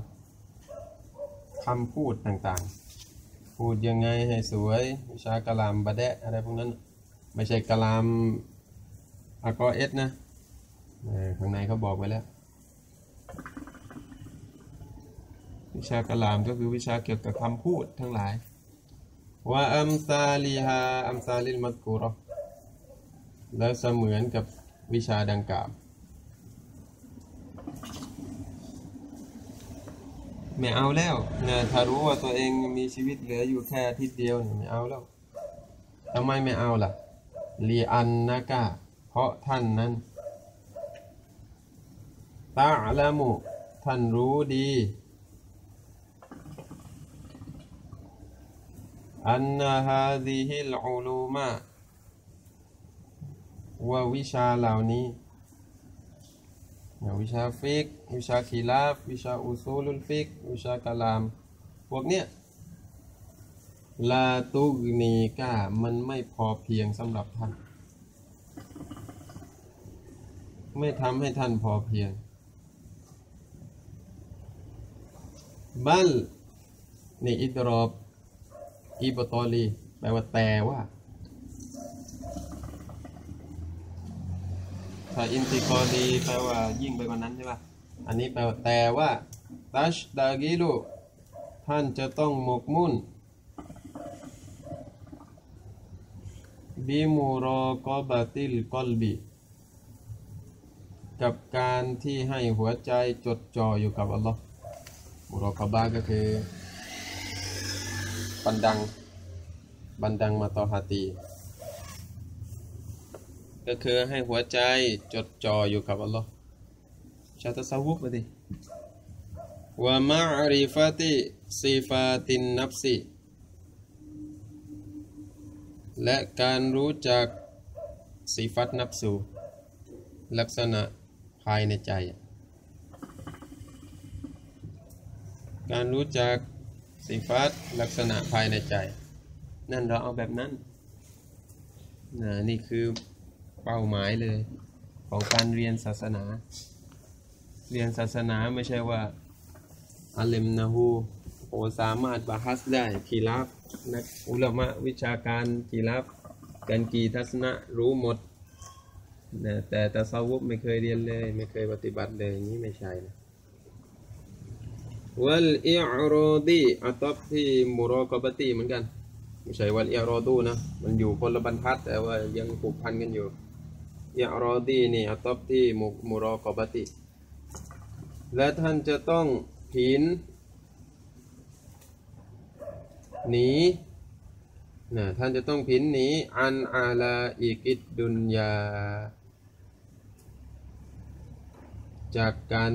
คำพูดต่างๆ พูดยังไงให้สวย วิชากลามบะแดะอะไรพวกนั้น ไม่ใช่กลามอากอเอสนะข้างในเขาบอกไว้แล้ว วิชากลามก็คือวิชาเกี่ยวกับคำพูดทั้งหลายว่าอัมซาลีฮาอัมซาลิลมัดกูรอแล้วเสมือนกับวิชาดังกล่าว ไม่เอาแล้วนะถ้ารู้ว่าตัวเองมีชีวิตเหลืออยู่แค่อาทิตย์เดียวไม่เอาแล้วทำไมไม่เอาล่ะلأنك เพราะท่านนั้นتعلم ท่านรู้ดี أن هذه العلوم ว่าวิชาเหล่านี้ อย่างวิชา فقه วิชา خلاف วิชา أصول الفقه วิชา كلام พวกเนี้ยลาตุกนีกามันไม่พอเพียงสำหรับท่าน ไม่ทำให้ท่านพอเพียง บัลนี่อิดรอบอีบตอลีแปลว่าแต่ว่า ถ้าอินติกอลีแปลว่ายิ่งไปกว่านั้นใช่ป่ะ อันนี้แปลว่าแต่ว่าตัชดากิลุท่านจะต้องหมกมุ่นบิมูรอกอบาติลกอลบีกับการที่ให้หัวใจจดจ่ออยู่กับอัลลอฮ์มุรอกอบาก็คือบันดังบันดังมาตอฮาตี ก็คือให้หัวใจจดจ่ออยู่กับอัลลอฮ์ชาตสาวุกไปดิวะมาริฟาติซีฟาตินนับซีและการรู้จักสีฟัตนับสูลักษณะภายในใจ การรู้จักสีฟัตลักษณะภายในใจ นั่นเราเอาแบบนั้นนะนี่คือ เป้าหมายเลย ของการเรียนศาสนา เรียนศาสนาไม่ใช่ว่าอัลเลมนะฮูโอสามารถบาฮัสได้คีรับนักอุลามะวิชาการกีรับกันกีทัศนะรู้หมดนะแต่ตะซาวุบไม่เคยเรียนเลย ไม่เคยปฏิบัติเลยอย่างนี้ไม่ใช่นะวัลอิอรอดีอัตบที่มุรอกบตีเหมือนกัน ไม่ใช่วัลอิอรอดูนะ มันอยู่คนละบรรทัด แต่ว่ายังผูกพันกันอยู่ อิอรอดีนี่อัตบที่มุมุรอกบตีและท่านจะต้องผิน หนีนะท่านจะต้องผินหนีอันอาลาอิกิดดุนยา จากการ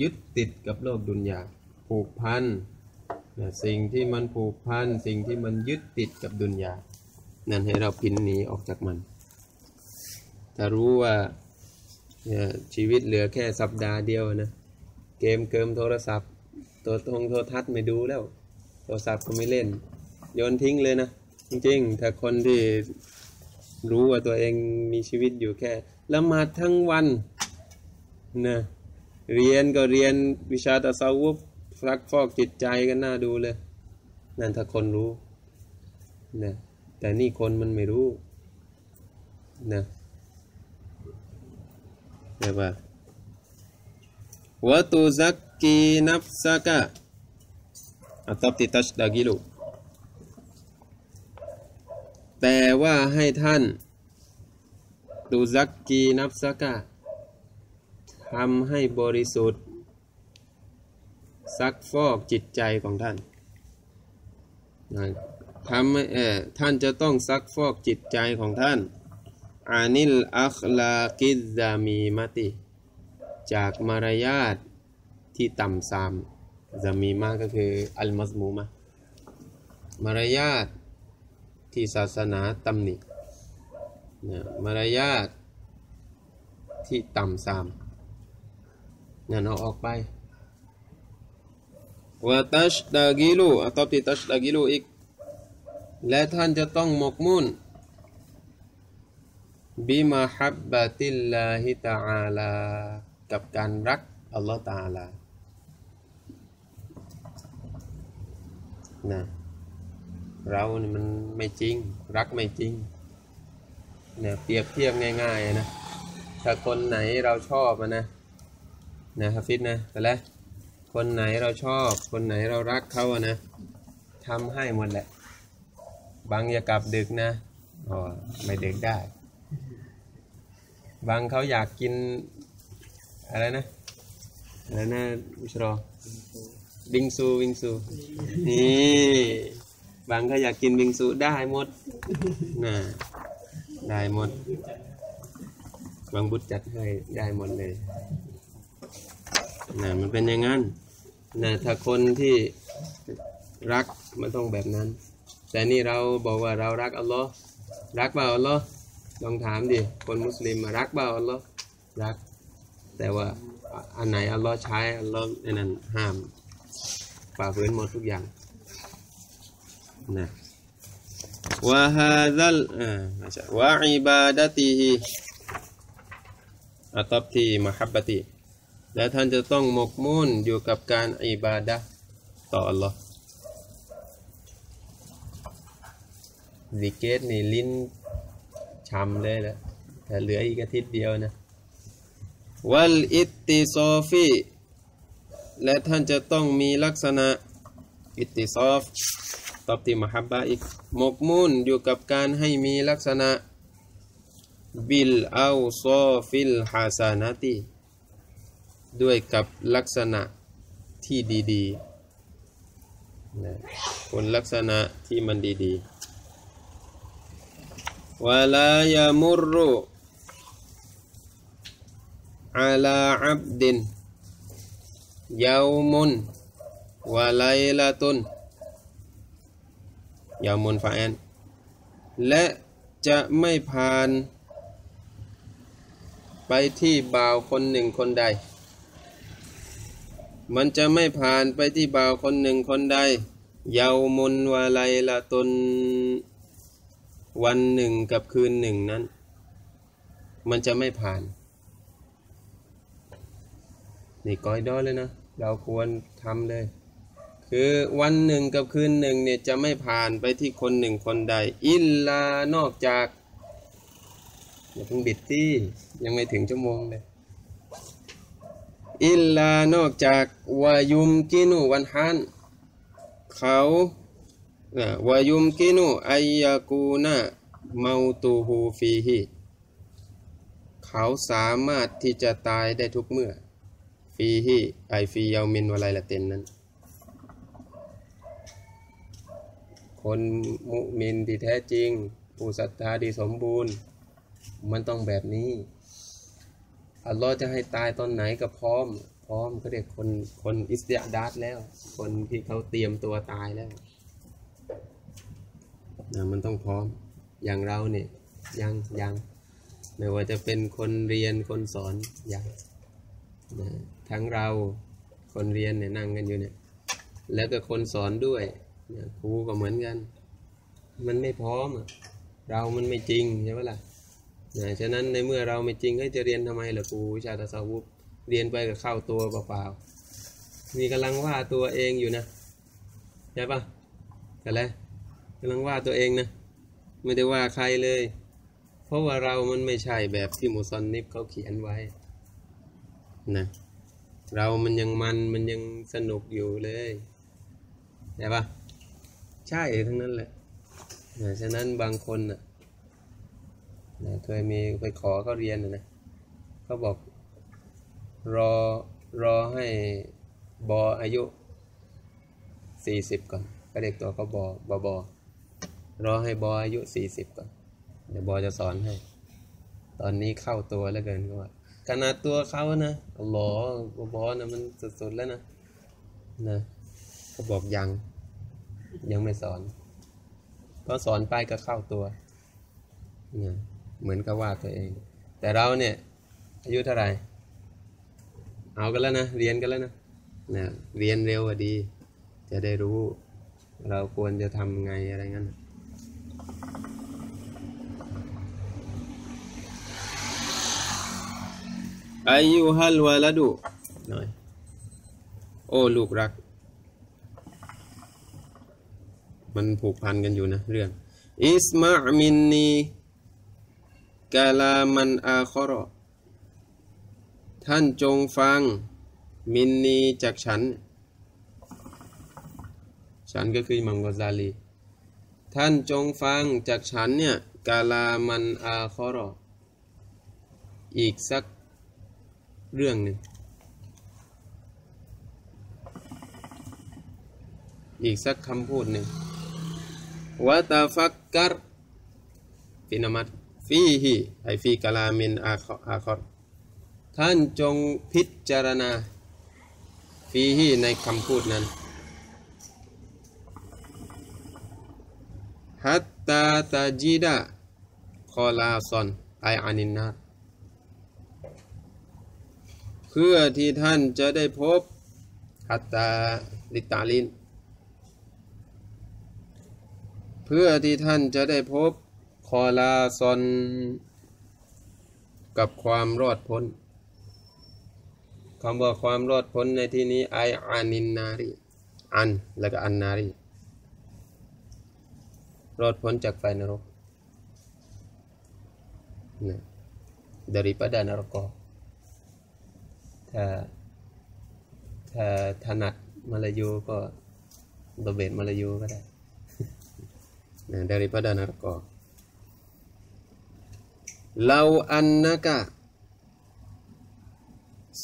ยึดติดกับโลกดุนยาผูกพันนะสิ่งที่มันผูกพัน สิ่งที่มันยึดติดกับดุนยา นั่นให้เราพินหนีออกจากมัน ถ้ารู้ว่าชีวิตเหลือแค่สัปดาห์เดียวนะเกมเกิมโทรศัพท์ ตัวทงโทรทัศน์ไม่ดูแล้ว โทรศัพท์ก็ไม่เล่น โยนทิ้งเลยนะจริงๆถ้าคนที่รู้ว่าตัวเองมีชีวิตอยู่แค่ละหมาดทั้งวันนะเรียนก็เรียนวิชาตะซาวุบซักฟอกจิตใจกันน่าดูเลย นั่นถ้าคนรู้นะแต่นี่คนมันไม่รู้นะ เรียกว่าวะตุซักกีนับซักะอัตบติตัชดากิลุแต่ว่าให้ท่านตุซักกีนับซักะทำให้บริสุทธิ์ ซักฟอกจิตใจของท่านทำให้ท่านจะต้องซักฟอกจิตใจของท่าน อานิลอัคลากิซามีมติ จากมารยาทที่ต่ำซามซามีมาก็คืออัลมัซมูมะมารยาทที่ศาสนาตำหนินะมารยาทที่ต่ำซามนั่นเอาออกไปวะตัชดากิลูอัตติตัชดากิลูอีก และท่านจะต้องหมกมุ่น บิมาฮับบะติลลาฮิตาอาลา กับการรักอัลลอฮฺตาลานะเราเนี่ยมันไม่จริง รักไม่จริงเนี่ยเปรียบเทียบง่ายๆนะ ถ้าคนไหนเราชอบนะนะฮัฟิดนะแต่ละคนไหนเราชอบ คนไหนเรารักเขาอะนะทำให้หมดแหละ บางอย่ากลับดึกนะอ๋อไม่ดึกได้ บางเขาอยากกินอะไรนะอะไรนะวิชรอบิงซูบิงซูนี่บางเขาอยากกินบิงซูได้หมดนะได้หมดบางบุตรจัดให้ได้หมดเลยนะมันเป็นอย่างนั้นนะถ้าคนที่รักมันต้องแบบนั้น แต่นี่เราบอกว่าเรารักอัลลอฮ์รักเปล่าอัลลอฮ์ ลองถามดิ คนมุสลิมมารักเปล่าอัลลอฮ์รัก แต่ว่าอันไหนอัลลอฮ์ใช้อัลลอฮ์นั้นห้ามฝ่าฝืนหมดทุกอย่างนะวะฮาซัลอ่าวะอิบาดะติฮิอัตบทีมหับบติและท่านจะต้องหมกมุ่นอยู่กับการอิบาดะต่ออัลลอฮ์ซิเกรในลิ้น ช้ำเลยแหละแต่เหลืออีกอาทิตย์เดียวนะوالاتصافและท่านจะต้องมีลักษณะاتصافตอบที่محبةอีกหมกมุ่นอยู่กับการให้มีลักษณะبالأوصاف الحسنةด้วยกับลักษณะที่ดีๆนะคนลักษณะที่มันดีๆ ولا يمر على عبد يوم وليلةยาวมนฟาแอนและจะไม่ผ่าน ไปที่บ่าวคนหนึ่งคนใด มันจะไม่ผ่านไปที่บ่าวคนหนึ่งคนใดเยาวมุนวาไลละตน วันหนึ่งกับคืนหนึ่งนั้น มันจะไม่ผ่าน นี่ก้อยดอเลยนะ เราควรทำเลย คือวันหนึ่งกับคืนหนึ่งเนี่ยจะไม่ผ่านไปที่คนหนึ่งคนใด อิลลานอกจากอย่าเพิ่งบิดที่ยังไม่ถึงชั่วโมงเลยอิลลานอกจากวายุมกินุวันฮันเขา วายุมกินุอายากูนะเมาตูฮูฟีฮีเขาสามารถที่จะตายได้ทุกเมื่อ ฟีฮีไอฟียามินวะไลละเตนนั้น คนมุมินที่แท้จริงผู้ศรัทธาที่สมบูรณ์ มันต้องแบบนี้ อัลลอฮ์จะให้ตายตอนไหนก็พร้อม พร้อมก็เรียกคนคนอิสติอาดัตแล้ว คนที่เขาเตรียมตัวตายแล้ว นะมันต้องพร้อมอย่างเราเนี่ยยังยังไม่ว่าจะเป็นคนเรียนคนสอนยังนะทั้งเราคนเรียนเนี่ยนั่งกันอยู่เนี่ยแล้วก็คนสอนด้วยนะครูก็เหมือนกัน มันไม่พร้อมเรามันไม่จริงใช่ไหมล่ะนะฉะนั้นในเมื่อเราไม่จริงให้จะเรียนทำไมล่ะครูวิชาตะสาวุธเรียนไปกับเข้าตัวเปล่าๆมีกำลังว่าตัวเองอยู่นะใช่ปะแต่แล้ว กำลังว่าตัวเองนะ ไม่ได้ว่าใครเลย เพราะว่าเรามันไม่ใช่แบบที่โมซอนนิฟเขาเขียนไว้นะเรามันยังมันมันยังสนุกอยู่เลยใช่ปะใช่ทั้งนั้นแหละนะฉะนั้นบางคนนะนะเคยมีไปขอเขาเรียนนะเขาบอกรอรอให้บออายุสี่สิบก่อนก็เด็กตัวก็บอบอบอ รอให้บออายุสี่สิบก่อนเดี๋ยวบอจะสอนให้ ตอนนี้เข้าตัวแล้วเกินก็ว่าขนาดตัวเขานะหลอบอนะมันสุดๆแล้วนะนะเขาบอกยังยังไม่สอนก็สอนไปก็เข้าตัวนะเหมือนกับว่าตัวเอง แต่เราเนี่ย อายุเท่าไหร่ เอากันแล้วนะ เรียนกันแล้วนะนะเรียนเร็วอะดี จะได้รู้ เราควรจะทำไงอะไรงั้น อายุฮัลวาลดูหน่อยโอ้ลูกรัก มันผูกพันกันอยู่นะเรื่องอิสมามินนีกาลามันอาคอรอท่านจงฟังมินนีจากฉัน ฉันก็คือมังกรซาลี ท่านจงฟังจากฉันเนี่ยกาลามันอาคอรออีกสัก เรื่องหนึ่งอีกสักคำพูดหนึ่งวะตาฟักกัรฟินามัตฟีฮีไอฟีกะลามินอาคออาคอท่านจงพิจารณาฟีฮีในคำพูดนั้นฮัตตาตาจิดะคอลาซอนไออานินนา พื่อที่ท่านจะได้พบฮัตตาลิตาลิน เพื่อที่ท่านจะได้พบคอลาซอนกับความรอดพ้นคำว่าความรอดพ้นในที่นี้ไออานินนารีอันแล้วก็อันนารีรอดพ้นจากไฟนรกนะ daripada neraka ถ้าถ้าถนัดมาลายูก็ดเบตมาลายูก็ได้นะ daripada neraka เราอันนะกะ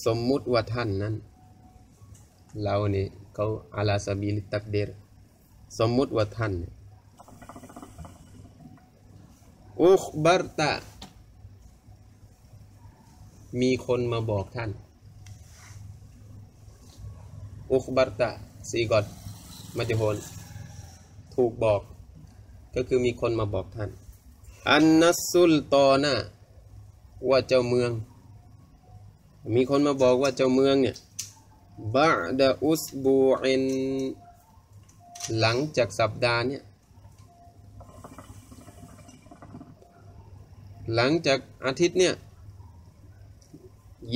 สมมุติว่าท่านนั้นเรานี่เขาอาลาซาบิลิตักเดรสมมุติว่าท่านอุคบารตะมีคนมาบอกท่าน อุคบารตะซีกอดมาจิโฮนถูกบอก ก็คือมีคนมาบอกท่าน อันนัสุลตอนะว่าเจ้าเมือง มีคนมาบอกว่าเจ้าเมืองเนี่ยบาดาอุสบูอินหลังจากสัปดาห์เนี่ยหลังจากอาทิตย์เนี่ย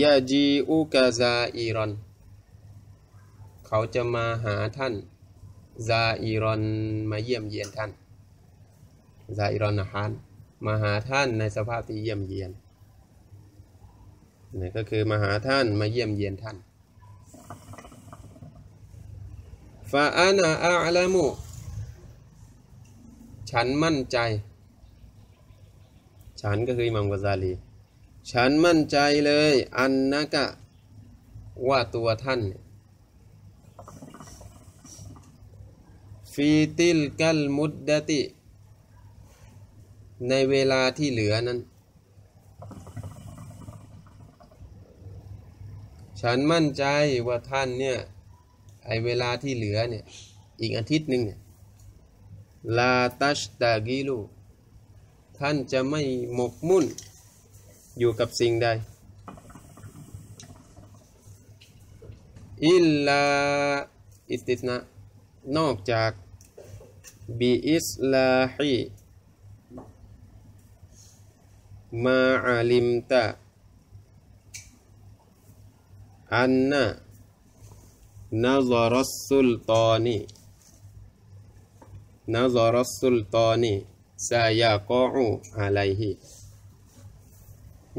ยาจีอูกาซาอีรอน เขาจะมาหาท่านซาอีรอนมาเยี่ยมเยียนท่านซาอีรอนนะฮานมาหาท่านในสภาพที่เยี่ยมเยียนนี่ก็คือมาหาท่านมาเยี่ยมเยียนท่านฟาอานาอาลามุฉันมั่นใจ ฉันก็คืออิมามกซาลี ฉันมั่นใจเลย อันนะกะ ว่าตัวท่าน ฟีติลกัลมุดดติ ในเวลาที่เหลือนั้น ฉันมั่นใจว่าท่านเนี่ย ไอเวลาที่เหลือเนี่ย อีกอาทิตย์หนึ่งเนี่ยلا تشتغلท่านจะไม่หมกมุ่นอยู่กับสิ่งใด إلا استثناء นอกจาก بإصلاحมาอาลิมตะอันนะนัซรัสสุลตานีนัซรัสสุลตานีสายากออูอะไลฮิ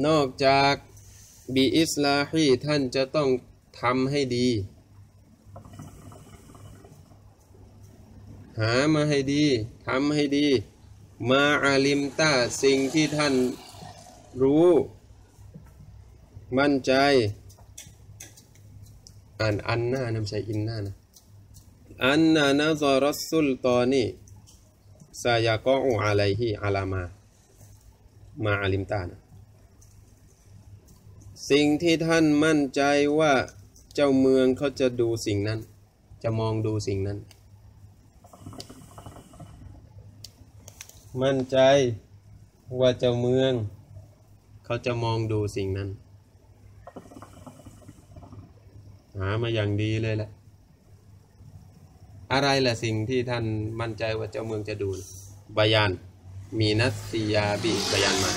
นอกจากบิอิสลาฮีท่านจะต้องทำให้ดี หามาให้ดีทำให้ดี มาอาลิมตาสิ่งที่ท่านรู้ มั่นใจ อ่านอันหน้านำใช้อินหน้านะอันนานะซอรัสซุลตอนี่ซายากออูอะไลฮีอาลามา มาอาลิมตานะสิ่งที่ท่านมั่นใจว่าเจ้าเมืองเขาจะดูสิ่งนั้น จะมองดูสิ่งนั้น มั่นใจว่าเจ้าเมือง เขาจะมองดูสิ่งนั้น หามาอย่างดีเลยแหละอะไรแหละสิ่งที่ท่านมั่นใจว่าเจ้าเมืองจะดูบายานมีนัสียาบีบายานมา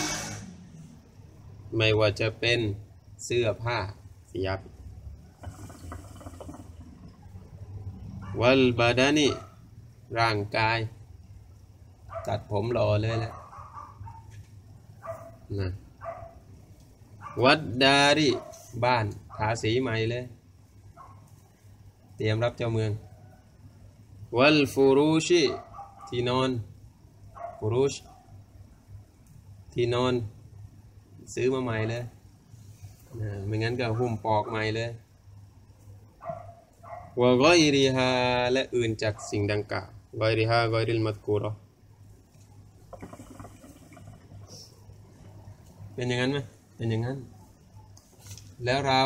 ไม่ว่าจะเป็นเสื้อผ้าสียับวัลบาดานีร่างกาย ตัดผมรอเลยแหละนะวัดดาริบ้านทาสีใหม่เลย เตรียมรับเจ้าเมือง วัลฟูรูชิที่นอนฟูรูชที่นอน ซื้อมาใหม่เลยนะไม่งั้นก็หุ้มปอกใหม่เลยวะกอยริฮาและอื่นจากสิ่งดังกล่าวกอยริฮากอยริลมัดกูรอ เป็นอย่างนั้นไหมเป็นอย่างนั้น แล้วเรา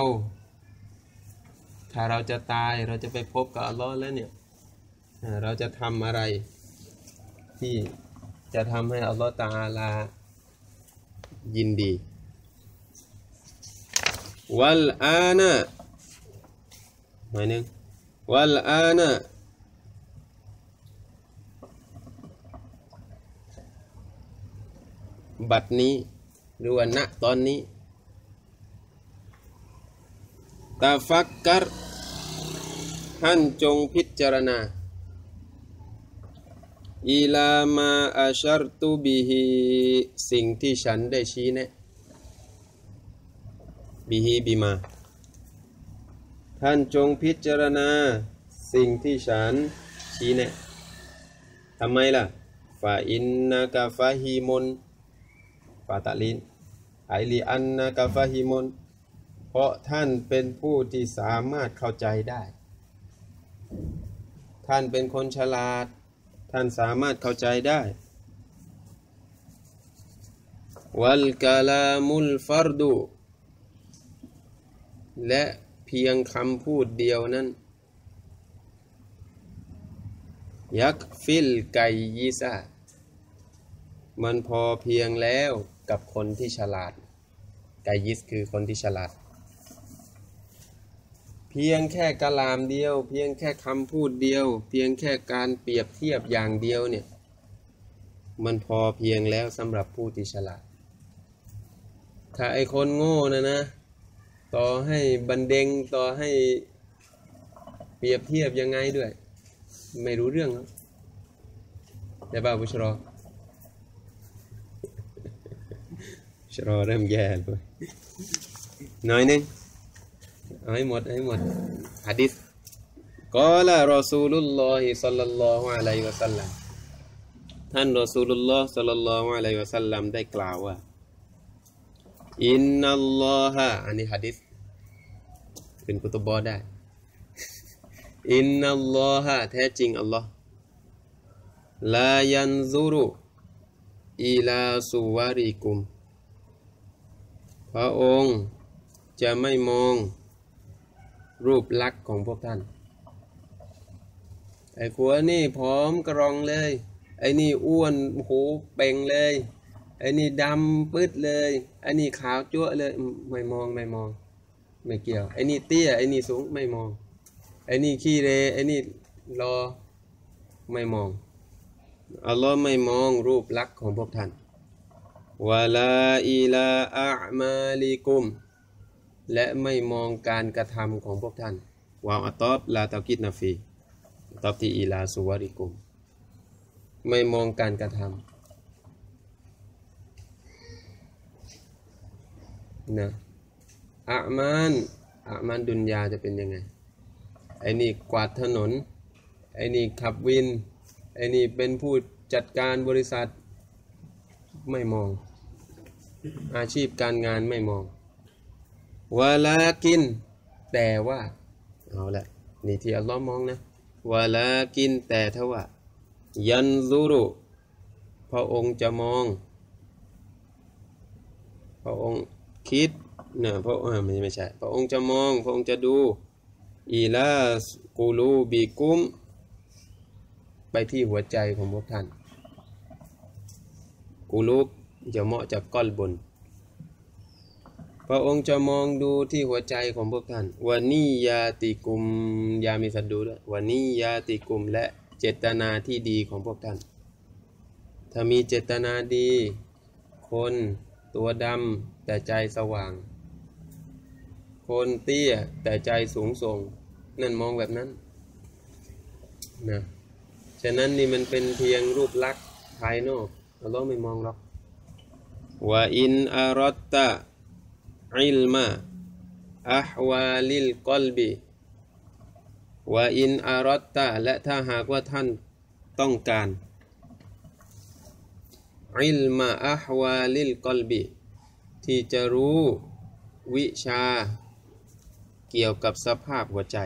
ถ้าเราจะตายเราจะไปพบกับอัลลอฮ์แล้วเนี่ยเราจะทำอะไร ที่จะทำให้อัลลอฮ์ตาอาลายินดีวัลอานะหมายหนึ่งวัลอานะบัดนี้ หรือว่าณตอนนี้ตาฟักกัรท่านจงพิจารณาอิลามาอาชารตุบิฮิสิ่งที่ฉันได้ชี้แนะบิฮิบิมา ท่านจงพิจารณาสิ่งที่ฉันชี้แนะทำไมล่ะฟาอินนากาฟาฮิมุน ฟาตาลินไอลีอันนากาฟาฮิมุนเพราะท่านเป็นผู้ที่สามารถเข้าใจได้ ท่านเป็นคนฉลาด ท่านสามารถเข้าใจได้ วัลกาลามุลฟัรดูและเพียงคำพูดเดียวนั้น ยักฟิลไกยิซามันพอเพียงแล้ว กับคนที่ฉลาดไกยิสคือคนที่ฉลาด เพียงแค่กะลามเดียว เพียงแค่คำพูดเดียว เพียงแค่การเปรียบเทียบอย่างเดียวเนี่ยมันพอเพียงแล้วสำหรับผู้ที่ฉลาด ถ้าไอคนโง่นะนะ ต่อให้บันเดงต่อให้เปรียบเทียบยังไงด้วย ไม่รู้เรื่องแล้วแต่บ้าบุชรอ ชรอเริ่มแย่เลยหน่อยหนึงเอาให้หมดเอาให้หมดฮะดิษกอละรอซูลุลลอฮิสัลลัลลอฮุอะลัยฮิวะสัลลัมท่านรอซูลุลลอฮ์สัลลัลลอฮุอะลัยฮิวะสัลลัมได้กล่าวว่าอินนัลลอฮะอันนี้ฮะดิษเป็นกุตบอได้อินนัลลอฮะแท้จริงอัลลอฮ์ลายันซุรุอิลาสุวาริกุม พระองค์จะไม่มองรูปลักษณ์ของพวกท่าน ไอ้ขัวนี่ผอมกรองเลย ไอ้นี่อ้วนโหเป่งเลย ไอ้นี่ดำปืดเลย ไอ้นี่ขาวจั่วเลย ไม่มองไม่มอง ไม่เกี่ยว ไอ้นี่เตี้ย ไอ้นี่สูงไม่มอง ไอ้นี่ขี้เรไอ้นี่รอไม่มองอัลลอฮ์ไม่มองรูปลักษณ์ของพวกท่าน วะลาอิลาอามาลิกุมและไม่มองการกระทำของพวกท่านวาวอัตอบลาตากิดนาฟีตอบที่อีลาสุวาริกุม ไม่มองการกระทำนะอามานอามานดุนยาจะเป็นยังไง ไอ้นี่กวาดถนน ไอ้นี่ขับวิน ไอ้นี่เป็นผู้จัดการบริษัท ไม่มอง อาชีพการงานไม่มองวาลากิน แต่ว่า เอาละนี่ที่อัลลอฮ์มองนะวาลากินแต่ถ้าว่า ยันซูรุพระองค์จะมอง พระองค์คิดนะพระออไม่ไม่ใช่ พระองค์จะมอง พระองค์จะดูอีลากูลูบีกุม ไปที่หัวใจของพวกท่านกูลูบ จะเหมาะจากก้อนบน พระองค์จะมองดูที่หัวใจของพวกท่านวันนี้ยาติกุมยามีสันดูด้วยวันนี้ยาติกุมและเจตนาที่ดีของพวกท่าน ถ้ามีเจตนาดี คนตัวดำแต่ใจสว่าง คนเตี้ยแต่ใจสูงส่ง นั่นมองแบบนั้นนะฉะนั้นนี่มันเป็นเพียงรูปลักษณ์ภายนอกเราไม่มองหรอก ว่าอินอารัตตะอิลมาอัฮวาลิลกลบีว่าอินอารัตตะและถ้าหากว่าท่านต้องการอิลมาอัฮวาลิลกอลบีที่จะรู้วิชา เกี่ยวกับสภาพหัวใจ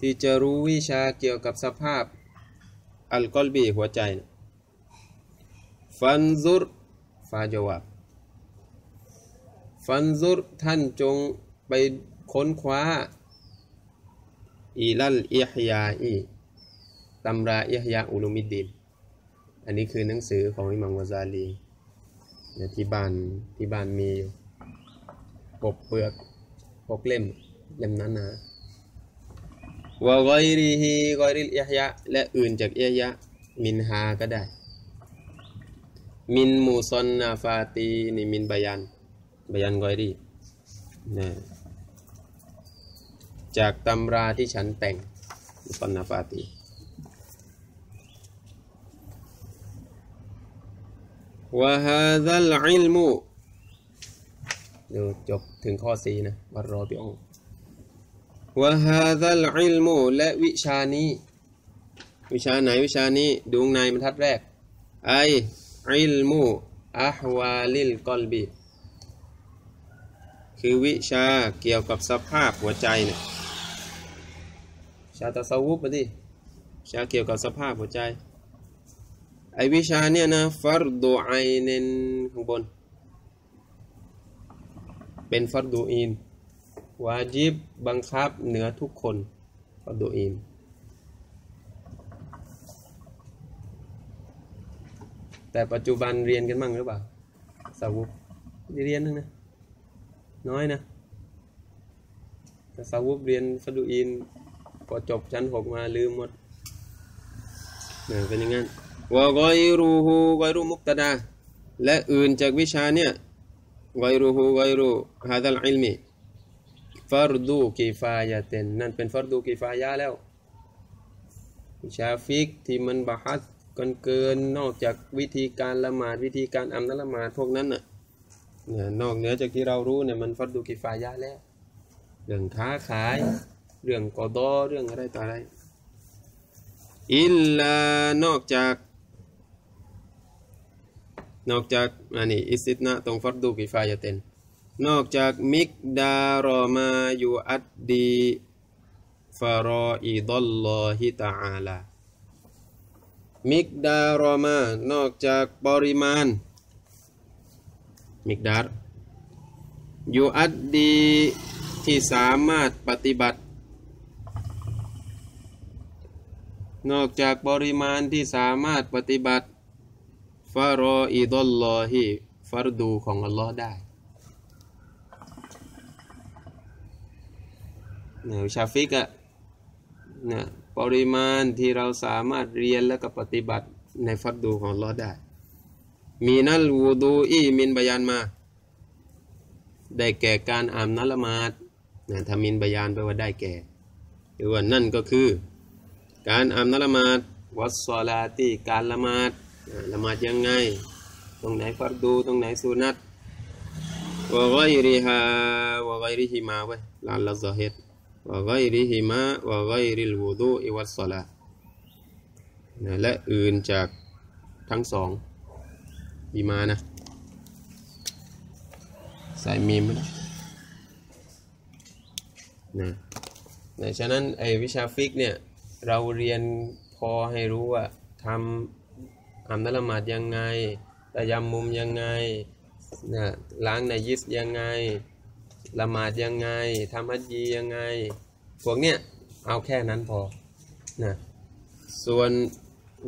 ที่จะรู้วิชาเกี่ยวกับสภาพอัลกอลบีหัวใจนะ ฟันซุรฟาจวับฟันซุรท่านจงไปค้นคว้า อีลัลอิฮยาอีตำราอิฮยาอุลุมิดดิน อันนี้คือหนังสือของอิมัมวาซาลีเนี่ยที่บ้านที่บ้านมีอยู่ปกเปลือกปกเล่มเล่มนั้นนะวะกอริฮีกอริลอิฮยะและอื่นจากอิฮยะมินฮาก็ได้ มินมูซอนนาฟาตีนี่มินบายันบายันกอยรีนะจากตำราที่ฉันแต่งมุซอนนาฟาตีวะฮาซัลอิลมูเดี๋ยวจบถึงข้อสีนะวัดรอบิองวะฮาซัลอิลมูและวิชานี้ วิชาไหนวิชานี้ดูในบรรทัดแรกไอ อิลมูอะฮวาลิลกอลบีคือวิชาเกี่ยวกับสภาพหัวใจเนี่ยชาตะสวุปปะดิวิชาเกี่ยวกับสภาพหัวใจ ไอวิชาเนี่ยนะฟัรดูไอเนนข้างบน เป็นฟัรดูอินวาจิบบังคับเหนือทุกคนฟัรดูอิน แต่ปัจจุบันเรียนกันบ้างหรือเปล่าสาวุปเรียนนึงนะน้อยนะแต่สาวุปเรียนฟัดูอินพอจบชั้นหกมาลืมหมดเนะเป็นอย่างนั้นวะกอยรูฮูกอยรูมุกตดา และอื่นจากวิชาเนี่ยกอยรูฮูกอยรูฮาดัลอิลมีฟัรดูกิฟายะเตนนั่นเป็นฟัรดูกิฟายะแล้ววิชาฟิกที่มันบาฮัด กันเกินนอกจากวิธีการละหมาดวิธีการอำนละหมาดพวกนั้นน่ะเนี่ยนอกเหนือจากที่เรารู้เนี่ยมันฟัดดูกิฟายะแล้ว เรื่องค้าขาย เรื่องกอดอเรื่องอะไรต่ออะไร อิลลานอกจาก นอกจากอันนี้อิสิตนะตรงฟัดดูกิฟายะเต็นนอกจากมิกดารอมาอยู่อัดดีฟารออิดัลลอฮิตาอาลา มิกดารอมานอกจากปริมาณ มิกดารอยู่อัดดีที่สามารถปฏิบัติ นอกจากปริมาณที่สามารถปฏิบัติฟารออิดอลลอฮิฟารดูของอัลลอฮ์ได้เนี่ยชาฟิกอะเนี่ย ปริมาณที่เราสามารถเรียนและก็ปฏิบัติในฟัดดูของลอได้ มีนัลวูดูอีมินบยานมา ได้แก่การอ่านนัละมาดนะถ้ามินบยานแปลว่าได้แก่หรือว่านั่นก็คือ การอ่านนัละมาดวัสซอลาตีการละมาดละมาดยังไง ตรงไหนฟัดดูตรงไหนสุนัตวะไกริฮาวะไกริฮิมาไว้ลานละซอฮิด وغيرهما وغير الوضوء والصلاة นะและอื่นจากทั้งสองอีมานะ ใส่มีมนะนะนะฉะนั้นไอวิชาฟิกเนี่ย เราเรียนพอให้รู้ว่าทำทำนัละหมาดยังไงตะยำมุมยังไงนะล้างในยิสยังไง ละหมาดยังไงทำฮัจญียังไง พวกเนี้ยเอาแค่นั้นพอนะส่วน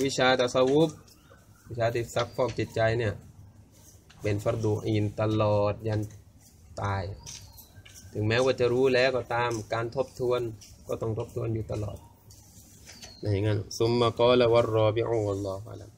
วิชาตะสวุปวิชาติดซักฟอกจิตใจเนี่ย เป็นฟัรดูอินตลอดยันตาย ถึงแม้ว่าจะรู้แล้วก็ตามการทบทวนก็ต้องทบทวนอยู่ตลอดอย่างนั้นซุมมะกอละวัรรอบิอูอัลลอฮฺอัลลัม